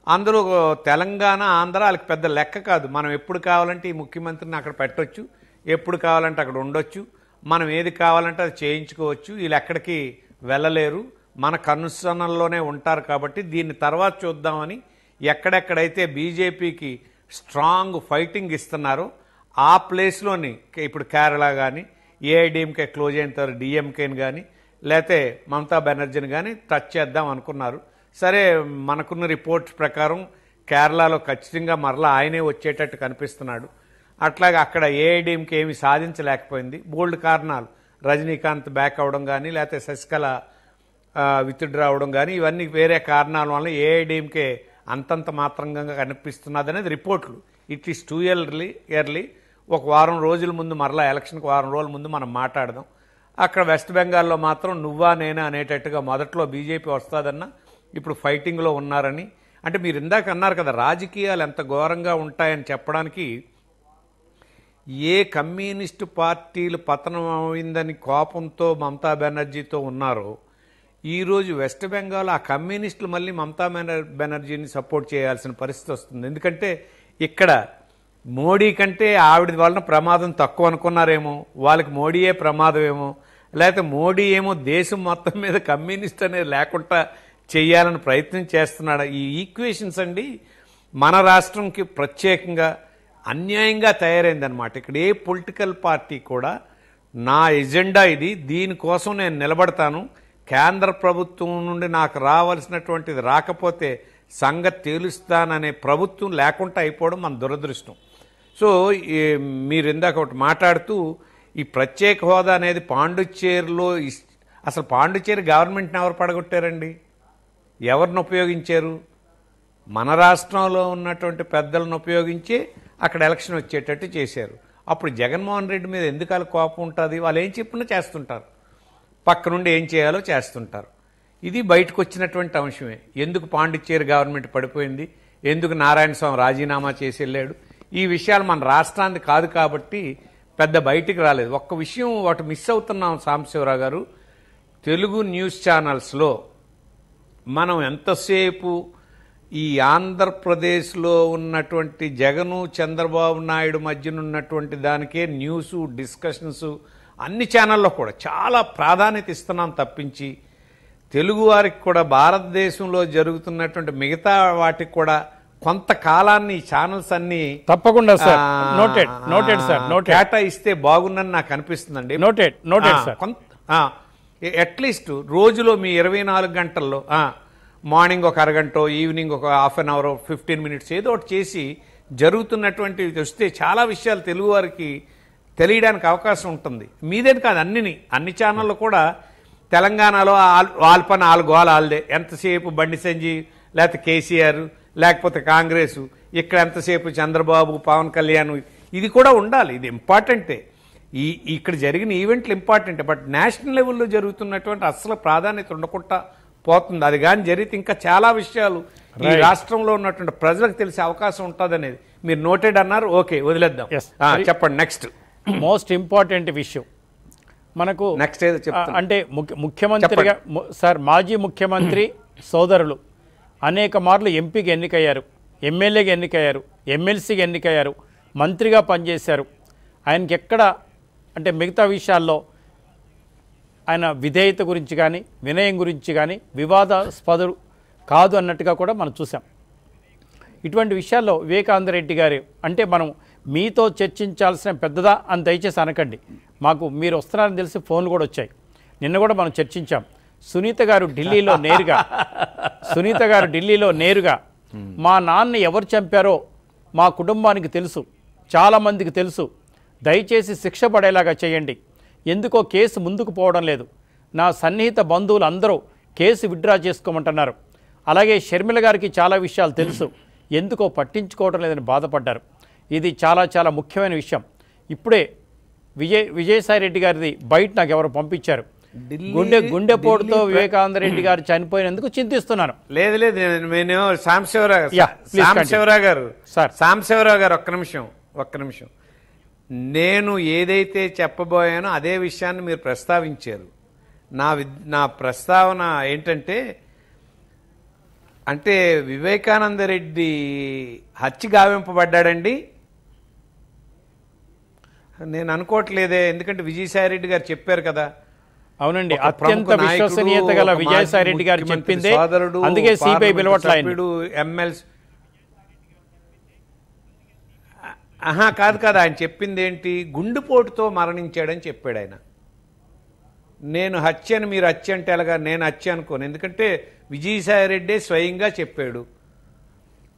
అందరూ తెలంగాణ ఆంధ్ర వాళ్ళకి పెద్ద లెక్క కాదు. మనం ఎప్పుడు కావాలంటే ఈ ముఖ్యమంత్రిని అక్కడ పెట్టొచ్చు. ఎప్పుడు కావాలంటే అక్కడ ఉండొచ్చు. మనం ఏది కావాలంటే అది చేయించుకోవచ్చు. వీళ్ళు ఎక్కడికి వెళ్ళలేరు. మన కనుసనల్లోనే ఉంటారు కాబట్టి దీన్ని తర్వాత చూద్దామని ఎక్కడెక్కడైతే బీజేపీకి స్ట్రాంగ్ ఫైటింగ్ ఇస్తున్నారో ఆ ప్లేస్లోని ఇప్పుడు కేరళ కానీ ఏఐడిఎంకే క్లోజ్ అయిన తర్వాత డిఎంకేని కానీ లేతే మమతా బెనర్జీని కానీ టచ్ చేద్దాం అనుకున్నారు. సరే మనకున్న రిపోర్ట్స్ ప్రకారం కేరళలో ఖచ్చితంగా మరలా ఆయనే వచ్చేటట్టు కనిపిస్తున్నాడు. అట్లాగే అక్కడ ఏఐడిఎంకి ఏమి సాధించలేకపోయింది. బోల్డ్ కారణాలు. రజనీకాంత్ బ్యాక్ అవడం కానీ లేకపోతే శశికళ విత్డ్రా అవడం కానీ ఇవన్నీ వేరే కారణాల వల్ల ఏఐడిఎంకే అంతంత మాత్రంగా కనిపిస్తున్నది అనేది రిపోర్ట్లు. It is too early early ఒక వారం రోజుల ముందు మరలా ఎలక్షన్కి వారం రోజుల ముందు మనం మాట్లాడదాం. అక్కడ వెస్ట్ బెంగాల్లో మాత్రం నువ్వా నేనా అనేటట్టుగా మొదట్లో బీజేపీ వస్తుందన్న ఇప్పుడు ఫైటింగ్లో ఉన్నారని. అంటే మీరు ఇందాక అన్నారు కదా రాజకీయాలు ఎంత ఘోరంగా ఉంటాయని చెప్పడానికి ఏ కమ్యూనిస్టు పార్టీలు పతనం అయిందని కోపంతో మమతా బెనర్జీతో ఉన్నారో ఈరోజు వెస్ట్ బెంగాల్ ఆ కమ్యూనిస్టులు మళ్ళీ మమతా బెనర్- బెనర్జీని సపోర్ట్ చేయాల్సిన పరిస్థితి వస్తుంది. ఎందుకంటే ఇక్కడ మోడీ కంటే ఆవిడ వలన ప్రమాదం తక్కువ అనుకున్నారేమో వాళ్ళకి మోడీయే ప్రమాదమేమో లేకపోతే మోడీ ఏమో దేశం మొత్తం మీద కమ్యూనిస్ట్ అనేది లేకుండా చేయాలని ప్రయత్నం చేస్తున్నాడు? ఈ ఈక్వేషన్స్ అండి మన రాష్ట్రంకి ప్రత్యేకంగా అన్యాయంగా తయారైందనమాట ఇక్కడ ఏ పొలిటికల్ పార్టీ కూడా నా ఎజెండా ఇది దీనికోసం నేను నిలబడతాను కేంద్ర ప్రభుత్వం నుండి నాకు రావాల్సినటువంటిది రాకపోతే సంగతి తేలుస్తాననే ప్రభుత్వం లేకుండా అయిపోవడం మన దురదృష్టం. సో ఈ మీరు ఇందాక ఒకటి మాట్లాడుతూ ఈ ప్రత్యేక హోదా అనేది పాండుచ్చేరిలో అసలు పాండుచ్చేరి గవర్నమెంట్ని ఎవరు పడగొట్టారండి? ఎవరిని ఉపయోగించారు? మన రాష్ట్రంలో ఉన్నటువంటి పెద్దలను ఉపయోగించి అక్కడ ఎలక్షన్ వచ్చేటట్టు చేశారు. అప్పుడు జగన్మోహన్ రెడ్డి మీద ఎందుకు కోపం ఉంటుంది? వాళ్ళు ఏం చెప్పినా చేస్తుంటారు. పక్క నుండి ఏం చేయాలో చేస్తుంటారు. ఇది బయటకు వచ్చినటువంటి అంశమే. ఎందుకు పాండిచ్చేరి గవర్నమెంట్ పడిపోయింది? ఎందుకు నారాయణ స్వామి రాజీనామా చేసి వెళ్ళాడు? ఈ విషయాలు మన రాష్ట్రానికి కాదు కాబట్టి పెద్ద బయటికి రాలేదు. ఒక్క విషయం వాటి మిస్ అవుతున్నాం సాంబశివరావు గారు. తెలుగు న్యూస్ ఛానల్స్లో మనం ఎంతసేపు ఈ ఆంధ్రప్రదేశ్లో ఉన్నటువంటి జగను చంద్రబాబు నాయుడు మధ్యన ఉన్నటువంటి దానికే న్యూస్ డిస్కషన్స్ అన్ని ఛానల్లో కూడా చాలా ప్రాధాన్యత ఇస్తున్నాం తప్పించి తెలుగు వారికి కూడా భారతదేశంలో జరుగుతున్నటువంటి మిగతా వాటికి కూడా కొంతకాలాన్ని ఛానల్స్ అన్ని తప్పకుండా sir. Noted noted sir. Noted కేటాయిస్తే బాగుందని నాకు అనిపిస్తుందండి. Noted noted sir. కొంత అట్లీస్ట్ రోజులో మీ ఇరవై నాలుగు గంటల్లో మార్నింగ్ ఒక అరగంట ఈవినింగ్ ఒక half an hour fifteen minutes ఏదో ఒకటి చేసి జరుగుతున్నటువంటివి వస్తే చాలా విషయాలు తెలుగు వారికి తెలియడానికి అవకాశం ఉంటుంది. మీదేని కాదు అన్నిని అన్ని ఛానళ్ళు కూడా తెలంగాణలో ఆల్- వాళ్ళ పని ఆల్ గోల ఆల్దే. ఎంతసేపు బండి సంజీవ్ లేకపోతే కేసీఆర్ లేకపోతే కాంగ్రెస్ ఇక్కడ ఎంతసేపు చంద్రబాబు పవన్ కళ్యాణ్ ఇది కూడా ఉండాలి. ఇది ఇంపార్టెంటే. ఈ ఇక్కడ జరిగిన ఈవెంట్లు ఇంపార్టెంట్. బట్ నేషనల్ లెవెల్లో జరుగుతున్నటువంటి అసలు ప్రాధాన్యత ఉండకుండా పోతుంది. అది కానీ జరిగితే ఇంకా చాలా విషయాలు ఈ. రాష్ట్రంలో ఉన్నటువంటి ప్రజలకు తెలిసే అవకాశం ఉంటుంది అనేది మీరు నోటెడ్ అన్నారు ఓకే వదిలేద్దాం. చెప్పండి నెక్స్ట్. మోస్ట్ ఇంపార్టెంట్ విషయం. మనకు నెక్స్ట్ అంటే ముఖ్య- ముఖ్యమంత్రిగా సార్ మాజీ ముఖ్యమంత్రి [CLEARS THROAT] సోదరులు అనేక మార్లు ఎంపీకి ఎన్నికయ్యారు ఎమ్మెల్యేగా ఎన్నికయ్యారు ఎమ్మెల్సీగా ఎన్నికయ్యారు మంత్రిగా పనిచేశారు. ఆయనకి ఎక్కడ అంటే మిగతా విషయాల్లో ఆయన విధేయత గురించి కానీ వినయం గురించి కానీ వివాదాస్పదుడు కాదు అన్నట్టుగా కూడా మనం చూసాం ఇటువంటి విషయాల్లో వివేకానంద రెడ్డి గారు అంటే మనం మీతో చర్చించాల్సిన పెద్దదా అని దయచేసి అనకండి. మాకు మీరు వస్తున్నారని తెలిసి ఫోన్లు కూడా వచ్చాయి. నిన్న కూడా మనం చర్చించాం. సునీత గారు ఢిల్లీలో నేరుగా. సునీత గారు ఢిల్లీలో నేరుగా. మా నాన్న ఎవరు చంపారో మా కుటుంబానికి తెలుసు. చాలామందికి తెలుసు. దయచేసి శిక్ష పడేలాగా చేయండి. ఎందుకో కేసు ముందుకు పోవడం లేదు. నా సన్నిహిత బంధువులు అందరూ కేసు విత్డ్రా చేసుకోమంటున్నారు. అలాగే షర్మిల గారికి చాలా విషయాలు తెలుసు. ఎందుకో పట్టించుకోవడం లేదని బాధపడ్డారు. ఇది చాలా చాలా ముఖ్యమైన విషయం. ఇప్పుడే విజయ్ విజయసాయి రెడ్డి గారిది బయట నాకు ఎవరు పంపించారు. గుండె గుండెపోటుతో వివేకానంద రెడ్డి గారు చనిపోయినందుకు చింతిస్తున్నాను. లేదు లేదు నేను- సాంబశివరావు సాంబశివరావు గారు. Sir. సాంబశివరావు గారు ఒక్క నిమిషం ఒక్క నిమిషం. నేను ఏదైతే చెప్పబోయానో అదే విషయాన్ని మీరు ప్రస్తావించారు. నా నా ప్రస్తావన ఏంటంటే అంటే వివేకానంద రెడ్డి హత్య గావింపబడ్డాడండి. నేను అనుకోవట్లేదే ఎందుకంటే విజయసాయి రెడ్డి గారు చెప్పారు కదా. అవునండి అత్యంత విశ్వసనీయత గల ఒక విజయసాయి రెడ్డి గారు చెప్పిందే అందుకే సిబిఐ పార్లమెంటు పిలవట్ల ఆయన. సభ్యుడు, ఎమ్మెల్సీ. ఆహా కాదు కాదు ఆయన చెప్పింది ఏంటి గుండెపోటుతో మరణించాడని చెప్పాడు ఆయన. నేను హత్య అని మీరు హత్య అంటే ఎలాగా? నేను హత్య అనుకోను. ఎందుకంటే విజయసాయి రెడ్డే స్వయంగా చెప్పాడు.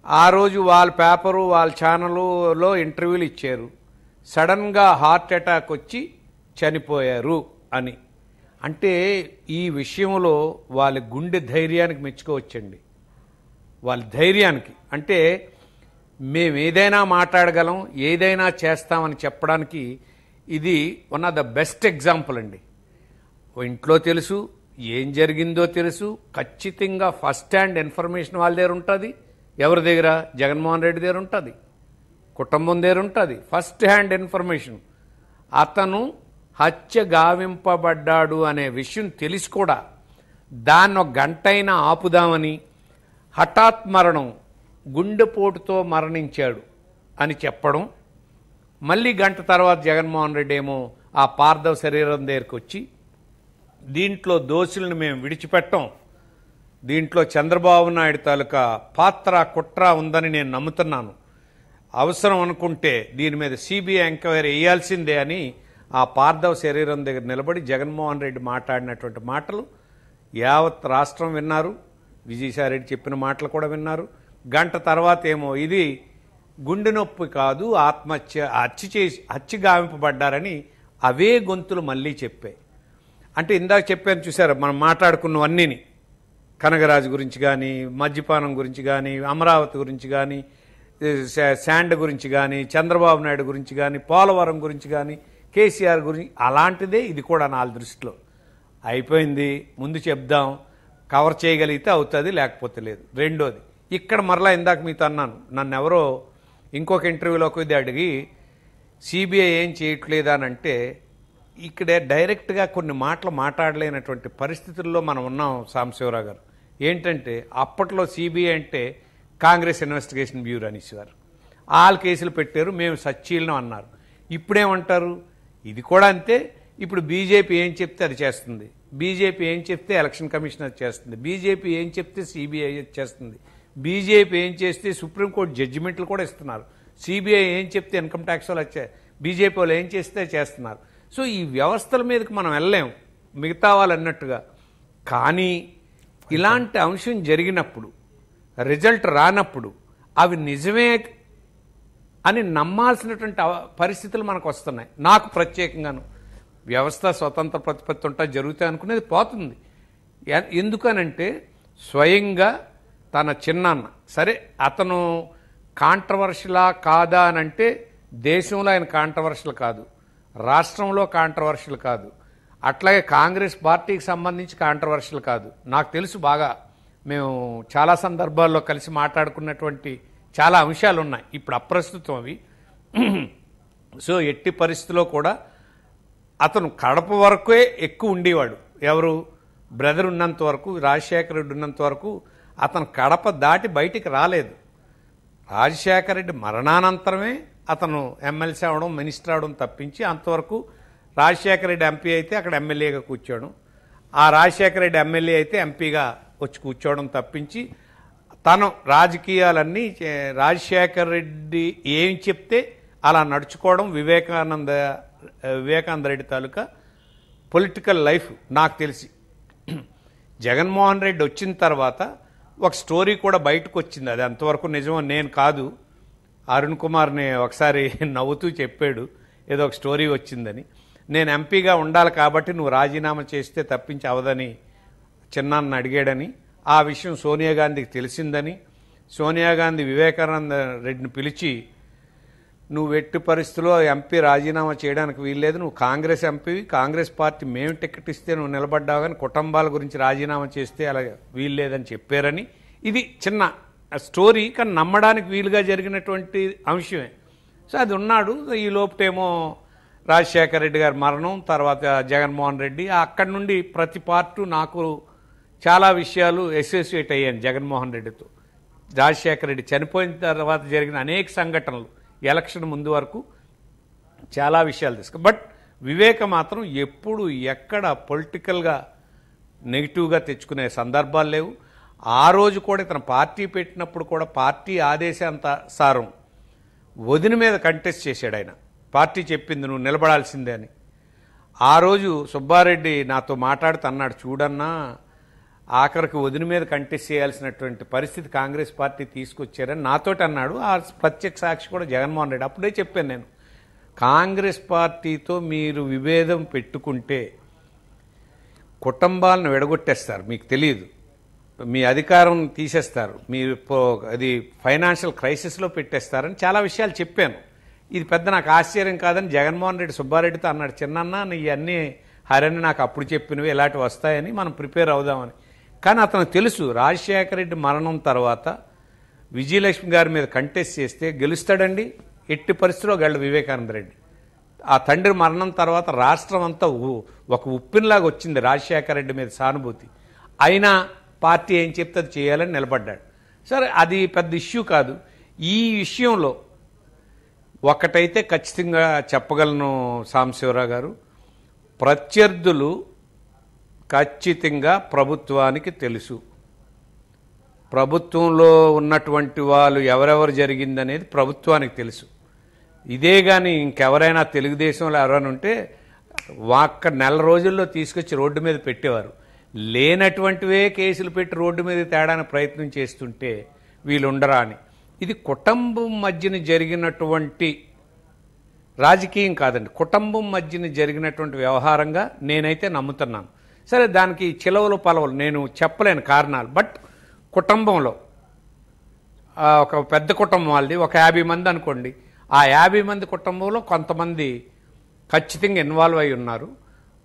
ఆ రోజు వాళ్ళ పేపరు వాళ్ళ ఛానల్లో ఇంటర్వ్యూలు ఇచ్చారు. సడన్గా హార్ట్ అటాక్ వచ్చి చనిపోయారు అని. అంటే ఈ విషయంలో వాళ్ళ గుండె ధైర్యానికి మెచ్చుకోవచ్చండి. వాళ్ళ ధైర్యానికి. అంటే మేము ఏదైనా మాట్లాడగలం ఏదైనా చేస్తామని చెప్పడానికి ఇది one of the best example అండి. ఇంట్లో తెలుసు ఏం జరిగిందో తెలుసు ఖచ్చితంగా ఫస్ట్ హ్యాండ్ ఇన్ఫర్మేషన్ వాళ్ళ దగ్గర ఉంటుంది ఎవరి దగ్గర? జగన్మోహన్ రెడ్డి దగ్గర ఉంటుంది. కుటుంబం దగ్గర ఉంటుంది ఫస్ట్ హ్యాండ్ ఇన్ఫర్మేషన్ అతను హత్య గావింపబడ్డాడు అనే విషయం తెలిసి కూడా దాన్ని ఒక గంటైనా ఆపుదామని హఠాత్ మరణం గుండెపోటుతో మరణించాడు అని చెప్పడం. మళ్ళీ గంట తర్వాత జగన్మోహన్ రెడ్డి ఏమో ఆ పార్థవ శరీరం దగ్గరికి వచ్చి దీంట్లో దోషులను మేము విడిచిపెట్టం. దీంట్లో చంద్రబాబు నాయుడు తాలూకా పాత్ర కుట్ర ఉందని నేను నమ్ముతున్నాను. అవసరం అనుకుంటే దీని మీద సిబిఐ ఎంక్వైరీ వేయాల్సిందే అని ఆ పార్థవ శరీరం దగ్గర నిలబడి జగన్మోహన్ రెడ్డి మాట్లాడినటువంటి మాటలు యావత్ రాష్ట్రం విన్నారు. విజయసాయిరెడ్డి చెప్పిన మాటలు కూడా విన్నారు. గంట తర్వాత ఏమో ఇది గుండె నొప్పి కాదు ఆత్మహత్య హత్య చేసి హత్య గావింపబడ్డారని అవే గొంతులు మళ్ళీ చెప్పాయి అంటే ఇందాక చెప్పాను చూసారు మనం మాట్లాడుకున్నవన్నీని. కనగరాజు గురించి కానీ మద్యపానం గురించి కానీ అమరావతి గురించి కానీ శాండ్ గురించి కానీ చంద్రబాబు నాయుడు గురించి కానీ పోలవరం గురించి కానీ కేసీఆర్ గురించి అలాంటిదే ఇది కూడా నా దృష్టిలో. అయిపోయింది ముందు చెప్దాం కవర్ చేయగలిగితే అవుతుంది లేకపోతే లేదు. రెండోది ఇక్కడ మరలా ఇందాక మీతో అన్నాను నన్ను ఎవరో ఇంకొక ఇంటర్వ్యూలోకి ఇది అడిగి సిబిఐ ఏం చేయట్లేదా అని అంటే ఇక్కడే డైరెక్ట్గా కొన్ని మాటలు మాట్లాడలేనటువంటి పరిస్థితుల్లో మనం ఉన్నాం సాంబశివరావు గారు. ఏంటంటే అప్పట్లో సిబిఐ అంటే కాంగ్రెస్ ఇన్వెస్టిగేషన్ బ్యూరో అనేసేవారు ఆల్ కేసులు పెట్టారు మేము సచ్చీలను అన్నారు. ఇప్పుడేమంటారు? ఇది కూడా అంతే. ఇప్పుడు బీజేపీ ఏం చెప్తే అది చేస్తుంది. బీజేపీ ఏం చెప్తే ఎలక్షన్ కమిషన్ అది చేస్తుంది. బీజేపీ ఏం చెప్తే సిబిఐ చేస్తుంది. బీజేపీ ఏం చేస్తే సుప్రీంకోర్టు జడ్జిమెంట్లు కూడా ఇస్తున్నారు. సిబిఐ ఏం చెప్తే ఇన్కమ్ ట్యాక్స్ వాళ్ళు వచ్చే బీజేపీ వాళ్ళు ఏం చేస్తే చేస్తున్నారు. సో ఈ వ్యవస్థల మీదకి మనం వెళ్ళలేం మిగతా వాళ్ళు అన్నట్టుగా. కానీ ఇలాంటి అంశం జరిగినప్పుడు రిజల్ట్ రానప్పుడు అవి నిజమే అని నమ్మాల్సినటువంటి పరిస్థితులు మనకు వస్తున్నాయి. నాకు ప్రత్యేకంగాను. వ్యవస్థ స్వతంత్ర ప్రతిపత్తి ఉంటా జరుగుతాయి అనుకునేది పోతుంది. ఎందుకనంటే స్వయంగా తన చిన్నాన్న సరే అతను కాంట్రవర్షియలా కాదా అని అంటే దేశంలో ఆయన కాంట్రవర్షియల్ కాదు. రాష్ట్రంలో కాంట్రవర్షియల్ కాదు. అట్లాగే కాంగ్రెస్ పార్టీకి సంబంధించి కాంట్రవర్షియల్ కాదు. నాకు తెలుసు బాగా. మేము చాలా సందర్భాల్లో కలిసి మాట్లాడుకున్నటువంటి చాలా అంశాలు ఉన్నాయి ఇప్పుడు అప్రస్తుతం అవి. సో ఎట్టి పరిస్థితిలో కూడా అతను కడప వరకే ఎక్కువ ఉండేవాడు. ఎవరు? బ్రదర్ ఉన్నంత వరకు రాజశేఖర రెడ్డి ఉన్నంత వరకు అతను కడప దాటి బయటికి రాలేదు. రాజశేఖర రెడ్డి మరణానంతరమే అతను ఎమ్మెల్సీ అవడం మినిస్టర్ అవడం తప్పించి అంతవరకు రాజశేఖర రెడ్డి ఎంపీ అయితే అక్కడ ఎమ్మెల్యేగా కూర్చోడు. ఆ రాజశేఖర రెడ్డి ఎమ్మెల్యే అయితే ఎంపీగా వచ్చి కూర్చోవడం తప్పించి తను రాజకీయాలన్నీ చే- రెడ్డి ఏం చెప్తే అలా నడుచుకోవడం వివేకానంద వివేకానంద రెడ్డి తాలూకా పొలిటికల్ లైఫ్ నాకు తెలిసి. జగన్మోహన్ రెడ్డి వచ్చిన తర్వాత ఒక స్టోరీ కూడా బయటకు వచ్చింది. అది అంతవరకు నిజమో నేను కాదు. అరుణ్ కుమార్ని ఒకసారి [LAUGHS] నవ్వుతూ చెప్పాడు. ఏదో ఒక స్టోరీ వచ్చిందని. నేను ఎంపీగా ఉండాలి కాబట్టి నువ్వు రాజీనామా చేస్తే తప్పించి అవదని చిన్నాన్న అడిగాడని ఆ విషయం సోనియా గాంధీకి తెలిసిందని సోనియా గాంధీ వివేకానంద రెడ్డిని పిలిచి నువ్వు ఎట్టి పరిస్థితుల్లో ఎంపీ రాజీనామా చేయడానికి వీల్లేదు నువ్వు కాంగ్రెస్ ఎంపీ కాంగ్రెస్ పార్టీ మేము టికెట్ ఇస్తే నువ్వు నిలబడ్డావు కానీ కుటుంబాల గురించి రాజీనామా చేస్తే అలా వీల్లేదని చెప్పారని. ఇది చిన్న స్టోరీ కానీ నమ్మడానికి వీలుగా జరిగినటువంటి అంశమే. సో అది ఉన్నాడు. ఈ లోపటేమో రాజశేఖర రెడ్డి గారి మరణం తర్వాత జగన్మోహన్ రెడ్డి అక్కడి నుండి ప్రతి పార్టీ నాకు చాలా విషయాలు అసోసియేట్ అయ్యాను జగన్మోహన్ రెడ్డితో. రాజశేఖర రెడ్డి చనిపోయిన తర్వాత జరిగిన అనేక సంఘటనలు ఎలక్షన్ ముందు వరకు చాలా విషయాలు తీసుకు బట్ వివేక మాత్రం ఎప్పుడు ఎక్కడ పొలిటికల్గా నెగిటివ్గా తెచ్చుకునే సందర్భాలు లేవు. ఆ రోజు కూడా ఇతను పార్టీ పెట్టినప్పుడు కూడా పార్టీ ఆదేశాంతసారం వదిన మీద కంటెస్ట్ చేశాడు ఆయన. పార్టీ చెప్పింది నువ్వు నిలబడాల్సిందే అని. ఆ రోజు సుబ్బారెడ్డి నాతో మాట్లాడుతూ అన్నాడు చూడన్నా ఆఖరికి వదిన మీద కంటెస్ట్ చేయాల్సినటువంటి పరిస్థితి కాంగ్రెస్ పార్టీ తీసుకొచ్చారని నాతోటి అన్నాడు. ఆ ప్రత్యక్ష సాక్షి కూడా జగన్మోహన్ రెడ్డి. అప్పుడే చెప్పాను నేను కాంగ్రెస్ పార్టీతో మీరు విభేదం పెట్టుకుంటే కుటుంబాలను విడగొట్టేస్తారు మీకు తెలియదు. మీ అధికారం తీసేస్తారు మీరు అది ఫైనాన్షియల్ క్రైసిస్లో పెట్టేస్తారని చాలా విషయాలు చెప్పాను. ఇది పెద్ద నాకు ఆశ్చర్యం కాదని జగన్మోహన్ రెడ్డి సుబ్బారెడ్డితో అన్నాడు చిన్నన్న ఇవన్నీ అన్నీ హరణి నాకు అప్పుడు చెప్పినవి ఇలాంటివి వస్తాయని మనం ప్రిపేర్ అవుదామని. కానీ అతను తెలుసు రాజశేఖర రెడ్డి మరణం తర్వాత విజయలక్ష్మి గారి మీద కంటెస్ట్ చేస్తే గెలుస్తాడండి. ఎట్టి పరిస్థితిలో గళ్ళు వివేకానంద రెడ్డి. ఆ తండ్రి మరణం తర్వాత రాష్ట్రం అంతా ఉ- ఒక ఉప్పినలాగా వచ్చింది రాజశేఖర రెడ్డి మీద సానుభూతి. అయినా పార్టీ ఏం చెప్తే అది చేయాలని నిలబడ్డాడు. సరే అది పెద్ద ఇష్యూ కాదు. ఈ విషయంలో ఒకటైతే ఖచ్చితంగా చెప్పగలను సాంబశివరావు గారు ప్రత్యర్థులు ఖచ్చితంగా ప్రభుత్వానికి తెలుసు. ప్రభుత్వంలో ఉన్నటువంటి వాళ్ళు ఎవరెవరు జరిగిందనేది ప్రభుత్వానికి తెలుసు. ఇదే కానీ ఇంకెవరైనా తెలుగుదేశంలో ఎవరైనా ఉంటే ఒక్క నెల రోజుల్లో తీసుకొచ్చి రోడ్డు మీద పెట్టేవారు. లేనటువంటివే కేసులు పెట్టి రోడ్డు మీద తేడానికి ప్రయత్నం చేస్తుంటే వీళ్ళు ఉండరా అని. ఇది కుటుంబం మధ్యన జరిగినటువంటి రాజకీయం కాదండి. కుటుంబం మధ్యన జరిగినటువంటి వ్యవహారంగా నేనైతే నమ్ముతున్నాను. సరే దానికి చిలవలు పలవలు. నేను చెప్పలేను కారణాలు. బట్ కుటుంబంలో ఒక పెద్ద కుటుంబం వాళ్ళది ఒక యాభై మంది అనుకోండి. ఆ యాభై మంది కుటుంబంలో కొంతమంది ఖచ్చితంగా ఇన్వాల్వ్ అయి ఉన్నారు.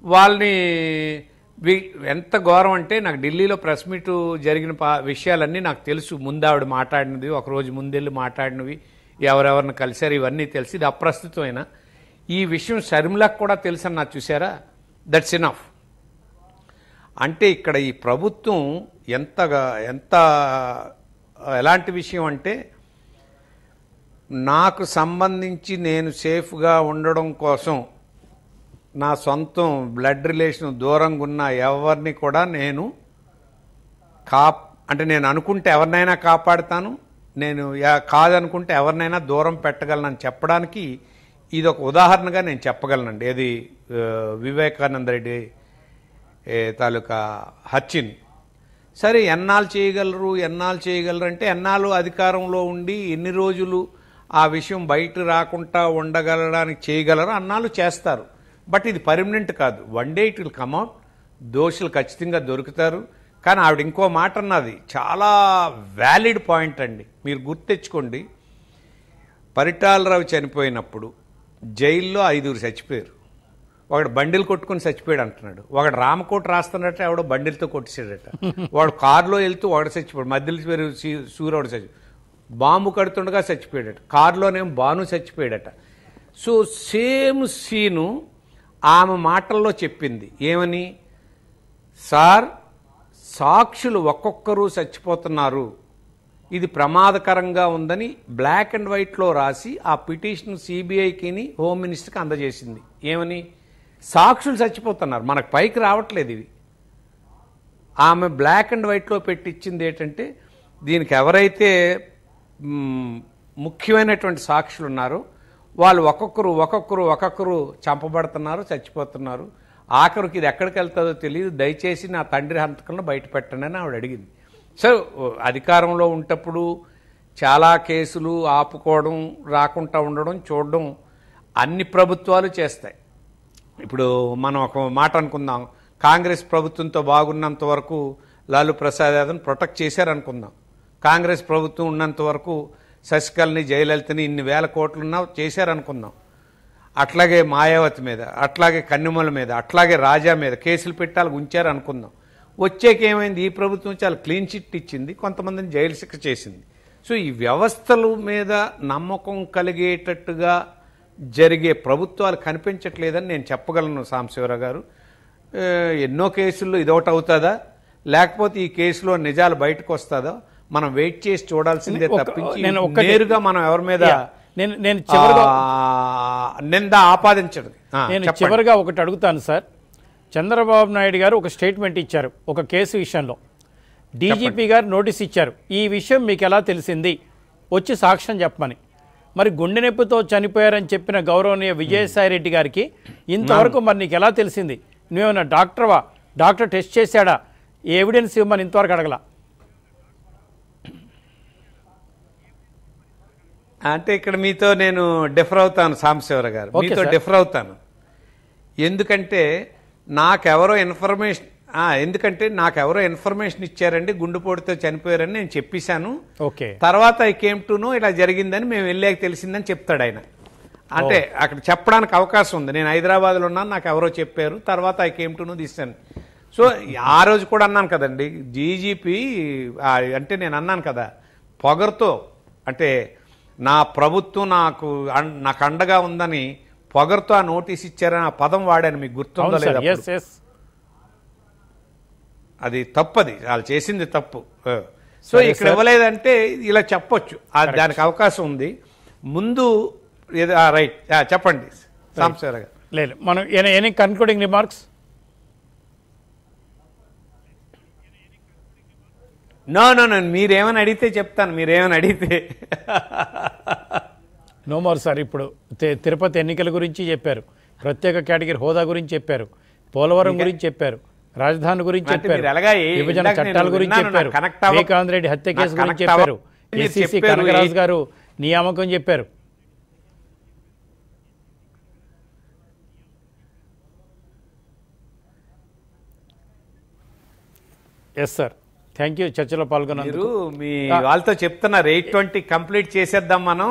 వాళ్ళని వి- ఎంత ఘోరం అంటే నాకు ఢిల్లీలో ప్రెస్ మీట్ జరిగిన విషయాలన్నీ నాకు తెలుసు. ముందు ఆవిడ మాట్లాడినది ఒకరోజు ముందెళ్ళి మాట్లాడినవి ఎవరెవరిని కలిశారు ఇవన్నీ తెలిసి ఇది అప్రస్తుతమైన. ఈ విషయం షర్మిలకు కూడా తెలుసని నాకు చూసారా దట్స్ ఇనఫ్ అంటే ఇక్కడ ఈ ప్రభుత్వం ఎంతగా ఎంత ఎలాంటి విషయం అంటే నాకు సంబంధించి నేను సేఫ్గా ఉండడం కోసం నా సొంతం బ్లడ్ రిలేషన్ దూరంగా ఉన్న ఎవరిని కూడా నేను కా అంటే నేను అనుకుంటే ఎవరినైనా కాపాడుతాను నేను యా- కాదనుకుంటే ఎవరినైనా దూరం పెట్టగలనని చెప్పడానికి ఇది ఒక ఉదాహరణగా నేను చెప్పగలనండి. ఏది వివేకానంద రెడ్డి తాలూకా హచ్చిన్ సరే ఎన్నాళ్ళు చేయగలరు ఎన్నాళ్ళు చేయగలరు అంటే ఎన్నాళ్ళు అధికారంలో ఉండి ఎన్ని రోజులు ఆ విషయం బయట రాకుండా ఉండగలడానికి చేయగలరు అన్నాళ్ళు చేస్తారు. బట్ ఇది పర్మనెంట్ కాదు. One day it will come out దోషులు ఖచ్చితంగా దొరుకుతారు. కానీ ఆవిడ ఇంకో మాట అన్నది. చాలా వ్యాలిడ్ పాయింట్ అండి. మీరు గుర్తెచ్చుకోండి పరిటాలరావు చనిపోయినప్పుడు జైల్లో ఐదుగురు చచ్చిపోయారు. ఒకడు బండిలు కొట్టుకుని చచ్చిపోయాడు అంటున్నాడు. ఒకడు రామకోట రాస్తున్నట్ట ఎవడో బండిలతో కొట్టేసాడట వాడు కారులో వెళ్తూ ఒకడు చచ్చిపోయాడు. మధ్యలో పేరు సూర్యుడు చచ్చి బాంబు కడుతుండగా చచ్చిపోయాడట. కారులోనేమో బాను చచ్చిపోయాడట. సో సేమ్ సీను ఆమె మాటల్లో చెప్పింది. ఏమని? సార్ సాక్షులు ఒక్కొక్కరు చచ్చిపోతున్నారు. ఇది ప్రమాదకరంగా ఉందని బ్లాక్ అండ్ వైట్లో రాసి ఆ పిటిషన్ సిబిఐకిని హోమ్ మినిస్టర్కి అందజేసింది. ఏమని? సాక్షులు చచ్చిపోతున్నారు. మనకు పైకి రావట్లేదు ఇవి. ఆమె బ్లాక్ అండ్ వైట్లో పెట్టించింది ఏంటంటే దీనికి ఎవరైతే ముఖ్యమైనటువంటి సాక్షులు ఉన్నారో వాళ్ళు ఒక్కొక్కరు ఒక్కొక్కరు ఒక్కొక్కరు చంపబడుతున్నారు చచ్చిపోతున్నారు. ఆఖరికి ఇది ఎక్కడికి వెళ్తుందో తెలియదు. దయచేసి నా తండ్రి హంతకంలో బయట పెట్టండి అని ఆవిడ అడిగింది. సో అధికారంలో ఉంటప్పుడు చాలా కేసులు ఆపుకోవడం రాకుండా ఉండడం చూడడం అన్ని ప్రభుత్వాలు చేస్తాయి. ఇప్పుడు మనం ఒక మాట అనుకుందాం. కాంగ్రెస్ ప్రభుత్వంతో బాగున్నంత వరకు లాలూ ప్రసాద్ యాదవ్ని ప్రొటెక్ట్ చేశారనుకుందాం. కాంగ్రెస్ ప్రభుత్వం ఉన్నంత వరకు శశికళని జయలలితని ఇన్ని వేల కోట్లున్నా చేశారనుకుందాం. అట్లాగే మాయావతి మీద అట్లాగే కన్నిమల మీద అట్లాగే రాజా మీద కేసులు పెట్టాలి ఉంచారు అనుకుందాం వచ్చాక ఏమైంది? ఈ ప్రభుత్వం చాలా క్లీన్ చిట్ ఇచ్చింది కొంతమందిని జైలు శిక్ష చేసింది. సో ఈ వ్యవస్థల మీద నమ్మకం కలిగేటట్టుగా జరిగే ప్రభుత్వాలు కనిపించట్లేదని నేను చెప్పగలను సాంబశివరావు గారు. ఎన్నో కేసుల్లో ఇదొకటి అవుతుందా? లేకపోతే ఈ కేసులో నిజాలు బయటకు వస్తుందా మనం వెయిట్ చేసి చూడాల్సిందే తప్పించి నేరుగా మనం ఎవరి మీద. నేను నేను చివరిగా నింద ఆపాదించదు ఆ, నేను. చివరిగా ఒకటి అడుగుతాను సార్. చంద్రబాబు నాయుడు గారు ఒక స్టేట్మెంట్ ఇచ్చారు ఒక కేసు విషయంలో. డీజీపీ గారు నోటీస్ ఇచ్చారు. ఈ విషయం మీకు ఎలా తెలిసింది? వచ్చి సాక్ష్యం చెప్పమని. మరి గుండె నొప్పితో చనిపోయారని చెప్పిన గౌరవనీయ విజయసాయి రెడ్డి గారికి ఇంతవరకు మరి నీకు ఎలా తెలిసింది? నువ్వేమన్నా డాక్టర్వా? డాక్టర్ టెస్ట్ చేశాడా? ఎవిడెన్స్ ఇవ్వమని ఇంతవరకు అడగల? అంటే ఇక్కడ మీతో నేను డిఫర్ అవుతాను సాంబశివర గారు మీతో. డిఫర్ అవుతాను. ఎందుకంటే నాకెవరో ఇన్ఫర్మేషన్ ఎందుకంటే నాకు ఎవరో ఇన్ఫర్మేషన్ ఇచ్చారండి గుండెపోటుతో చనిపోయారని నేను చెప్పేశాను. ఓకే. తర్వాత ఐ కేమ్ టు నో ఇలా జరిగిందని మేము వెళ్ళాక తెలిసిందని చెప్తాడు ఆయన. అంటే అక్కడ చెప్పడానికి అవకాశం ఉంది. నేను హైదరాబాద్లో ఉన్నాను నాకు ఎవరో చెప్పారు. తర్వాత ఐ కేమ్ టు నో తీస్తాను సో ఆ రోజు కూడా అన్నాను కదండి జీజీపీ అంటే నేను అన్నాను కదా పొగరుతో అంటే నా ప్రభుత్వం నాకు నాకు అండగా ఉందని పొగరుతో ఆ నోటీస్ ఇచ్చారని ఆ పదం వాడాను మీకు గుర్తుందో లేదా అది తప్పది. వాళ్ళు చేసింది తప్పు. సో ఇక్కడ. ఇవ్వలేదంటే ఇలా చెప్పొచ్చు. దానికి అవకాశం ఉంది. ముందు రైట్. చెప్పండి. లేదు మనం any concluding remarks no no no మీరేమని అడిగితే చెప్తాను. మీరేమని అడిగితే. నో మోర్ సార్ ఇప్పుడు తిరుపతి ఎన్నికల గురించి చెప్పారు. ప్రత్యేక కేటగిరీ హోదా గురించి చెప్పారు. పోలవరం గురించి చెప్పారు. రాజధాని గురించి చెప్పారు. విభజన చట్టాల గురించి చెప్పారు. వివేకానంద రెడ్డి హత్య కేసు గురించి చెప్పారు. ఎస్సీసీ చెప్పారు, కనకరాజు గారు నియామకం చెప్పారు. ఎస్ సార్ థ్యాంక్ యూ చర్చలో పాల్గొన్నందుకు. మీరు మీ వాళ్ళతో చెప్తున్నారు ఎయిట్ ట్వంటీ కంప్లీట్ చేసేద్దాం మనం.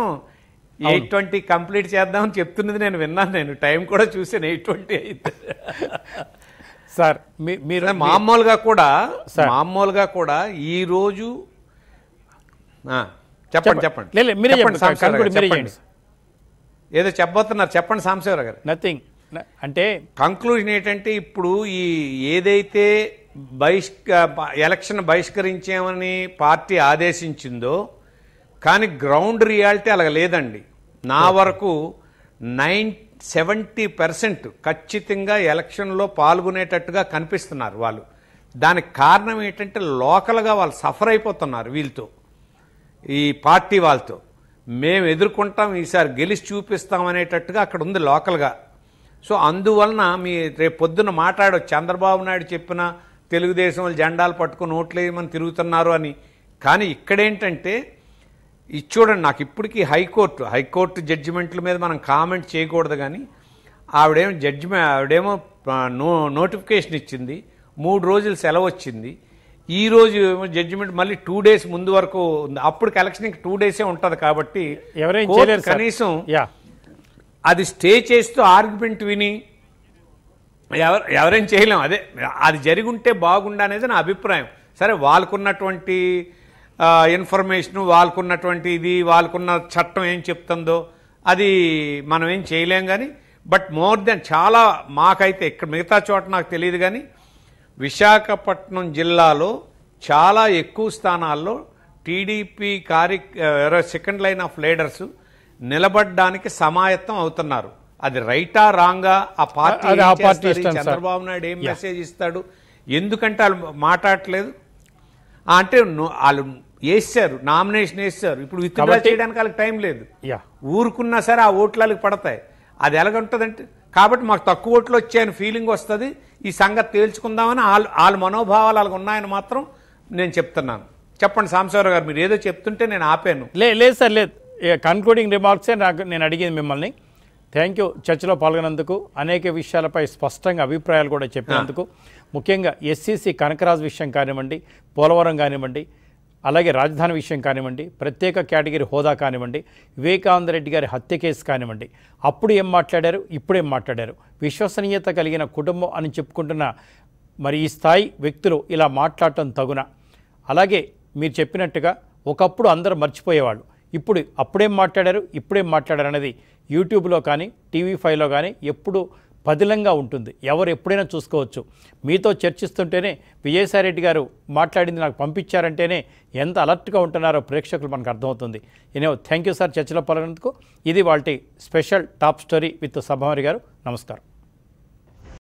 ఎయిట్ ట్వంటీ కంప్లీట్ చేద్దాం అని చెప్తున్నది నేను విన్నాను. నేను టైం కూడా చూసాను ఎయిట్ ట్వంటీ అయితే. [LAUGHS] సార్ మీ- మీరు మామూలుగా కూడా. మామూలుగా కూడా ఈ రోజు చెప్పండి చెప్పండి. మీరే చెప్పండి. ఏదో చెప్పబోతున్నారు చెప్పండి సాంబశివరావు గారు. నథింగ్ అంటే కంక్లూజన్ ఏంటంటే ఇప్పుడు ఈ ఏదైతే బహిష్క ఎలక్షన్ బహిష్కరించామని పార్టీ ఆదేశించిందో కానీ గ్రౌండ్ రియాలిటీ అలా లేదండి. నా వరకు నైన్ సెవెంటీ పర్సెంట్ ఖచ్చితంగా ఎలక్షన్లో పాల్గొనేటట్టుగా కనిపిస్తున్నారు వాళ్ళు. దానికి కారణం ఏంటంటే లోకల్గా వాళ్ళు సఫర్ అయిపోతున్నారు వీళ్ళతో. ఈ పార్టీ వాళ్ళతో. మేము ఎదుర్కొంటాం ఈసారి గెలిచి చూపిస్తాం అనేటట్టుగా అక్కడ ఉంది లోకల్గా. సో అందువలన మీ రేపు పొద్దున్న మాట్లాడవచ్చు చంద్రబాబు నాయుడు చెప్పిన తెలుగుదేశం వాళ్ళు జెండాలు పట్టుకుని ఓట్లేయమని తిరుగుతున్నారు అని. కానీ ఇక్కడేంటంటే ఇది చూడండి నాకు ఇప్పటికీ హైకోర్టు హైకోర్టు జడ్జిమెంట్ల మీద మనం కామెంట్ చేయకూడదు కానీ ఆవిడేమో జడ్జిమెంట్ ఆవిడేమో నో నోటిఫికేషన్ ఇచ్చింది మూడు రోజులు సెలవు వచ్చింది. ఈ రోజు ఏమో జడ్జిమెంట్ మళ్ళీ టూ డేస్ ముందు వరకు ఉంది. అప్పుడు ఎలక్షన్ ఇంక టూ డేసే ఉంటుంది కాబట్టి. కనీసం యా. అది స్టే చేస్తూ ఆర్గ్యుమెంట్ విని ఎవరు ఎవరేం చేయలేం. అదే అది జరిగి ఉంటే బాగుండు అనేది నా అభిప్రాయం. సరే వాళ్ళకున్నటువంటి ఇన్ఫర్మేషన్ వాళ్ళకున్నటువంటి ఇది వాళ్ళకున్న చట్టం ఏం చెప్తుందో అది మనం ఏం చేయలేం కానీ బట్ మోర్ దెన్ చాలా మాకైతే ఇక్కడ మిగతా చోట నాకు తెలియదు కానీ విశాఖపట్నం జిల్లాలో చాలా ఎక్కువ స్థానాల్లో టీడీపీ కార్య సెకండ్ లైన్ ఆఫ్ లీడర్స్ నిలబడడానికి సమాయత్తం అవుతున్నారు. అది రైటా రాంగా ఆ పార్టీ. చంద్రబాబు నాయుడు ఏం మెసేజ్ ఇస్తాడు? ఎందుకంటే వాళ్ళు మాట్లాడట్లేదు. అంటే వాళ్ళు వేసారు నామినేషన్ వేసారు ఇప్పుడు విత్డ్రా చేయడానికి వాళ్ళకి టైం లేదు. యా. ఊరుకున్నా సరే ఆ ఓట్లు వాళ్ళకి పడతాయి. అది ఎలాగుంటుందంటే కాబట్టి మాకు తక్కువ ఓట్లు వచ్చాయని ఫీలింగ్ వస్తుంది. ఈ సంగతి తేల్చుకుందామని వాళ్ళ వాళ్ళ మనోభావాలు వాళ్ళకి ఉన్నాయని మాత్రం నేను చెప్తున్నాను. చెప్పండి సాంబశివరావు గారు మీరు ఏదో చెప్తుంటే నేను ఆపాను. లే లేదు సార్ లేదు. కన్క్లూడింగ్ రిమార్క్సే నాకు నేను అడిగింది మిమ్మల్ని. థ్యాంక్ యూ చర్చలో పాల్గొన్నందుకు అనేక విషయాలపై స్పష్టంగా అభిప్రాయాలు కూడా చెప్పినందుకు. ముఖ్యంగా ఎస్సీసీ కనకరాజు విషయం కానివ్వండి పోలవరం కానివ్వండి అలాగే రాజధాని విషయం కానివ్వండి ప్రత్యేక కేటగిరీ హోదా కానివ్వండి వివేకానంద రెడ్డి గారి హత్య కేసు కానివ్వండి అప్పుడు ఏం మాట్లాడారు ఇప్పుడు ఏం మాట్లాడారు? విశ్వసనీయత కలిగిన కుటుంబం అని చెప్పుకుంటున్న మరి ఈ స్థాయి వ్యక్తులు ఇలా మాట్లాడటం తగున. అలాగే మీరు చెప్పినట్టుగా ఒకప్పుడు అందరూ మర్చిపోయేవాళ్ళు. ఇప్పుడు అప్పుడేం మాట్లాడారు ఇప్పుడేం మాట్లాడారు అనేది యూట్యూబ్లో కానీ టీవీ ఫైవ్లో కానీ ఎప్పుడు పదిలంగా ఉంటుంది. ఎవరు ఎప్పుడైనా చూసుకోవచ్చు. మీతో చర్చిస్తుంటేనే విజయసాయిరెడ్డి గారు మాట్లాడింది నాకు పంపించారంటేనే ఎంత అలర్ట్గా ఉంటున్నారో ప్రేక్షకులు మనకు అర్థమవుతుంది. ఎనో థ్యాంక్ యూ సార్ చర్చలో పాల్గొనేందుకు ఇది వాళ్ళ స్పెషల్ టాప్ స్టోరీ విత్ సభామరి గారు. నమస్కారం.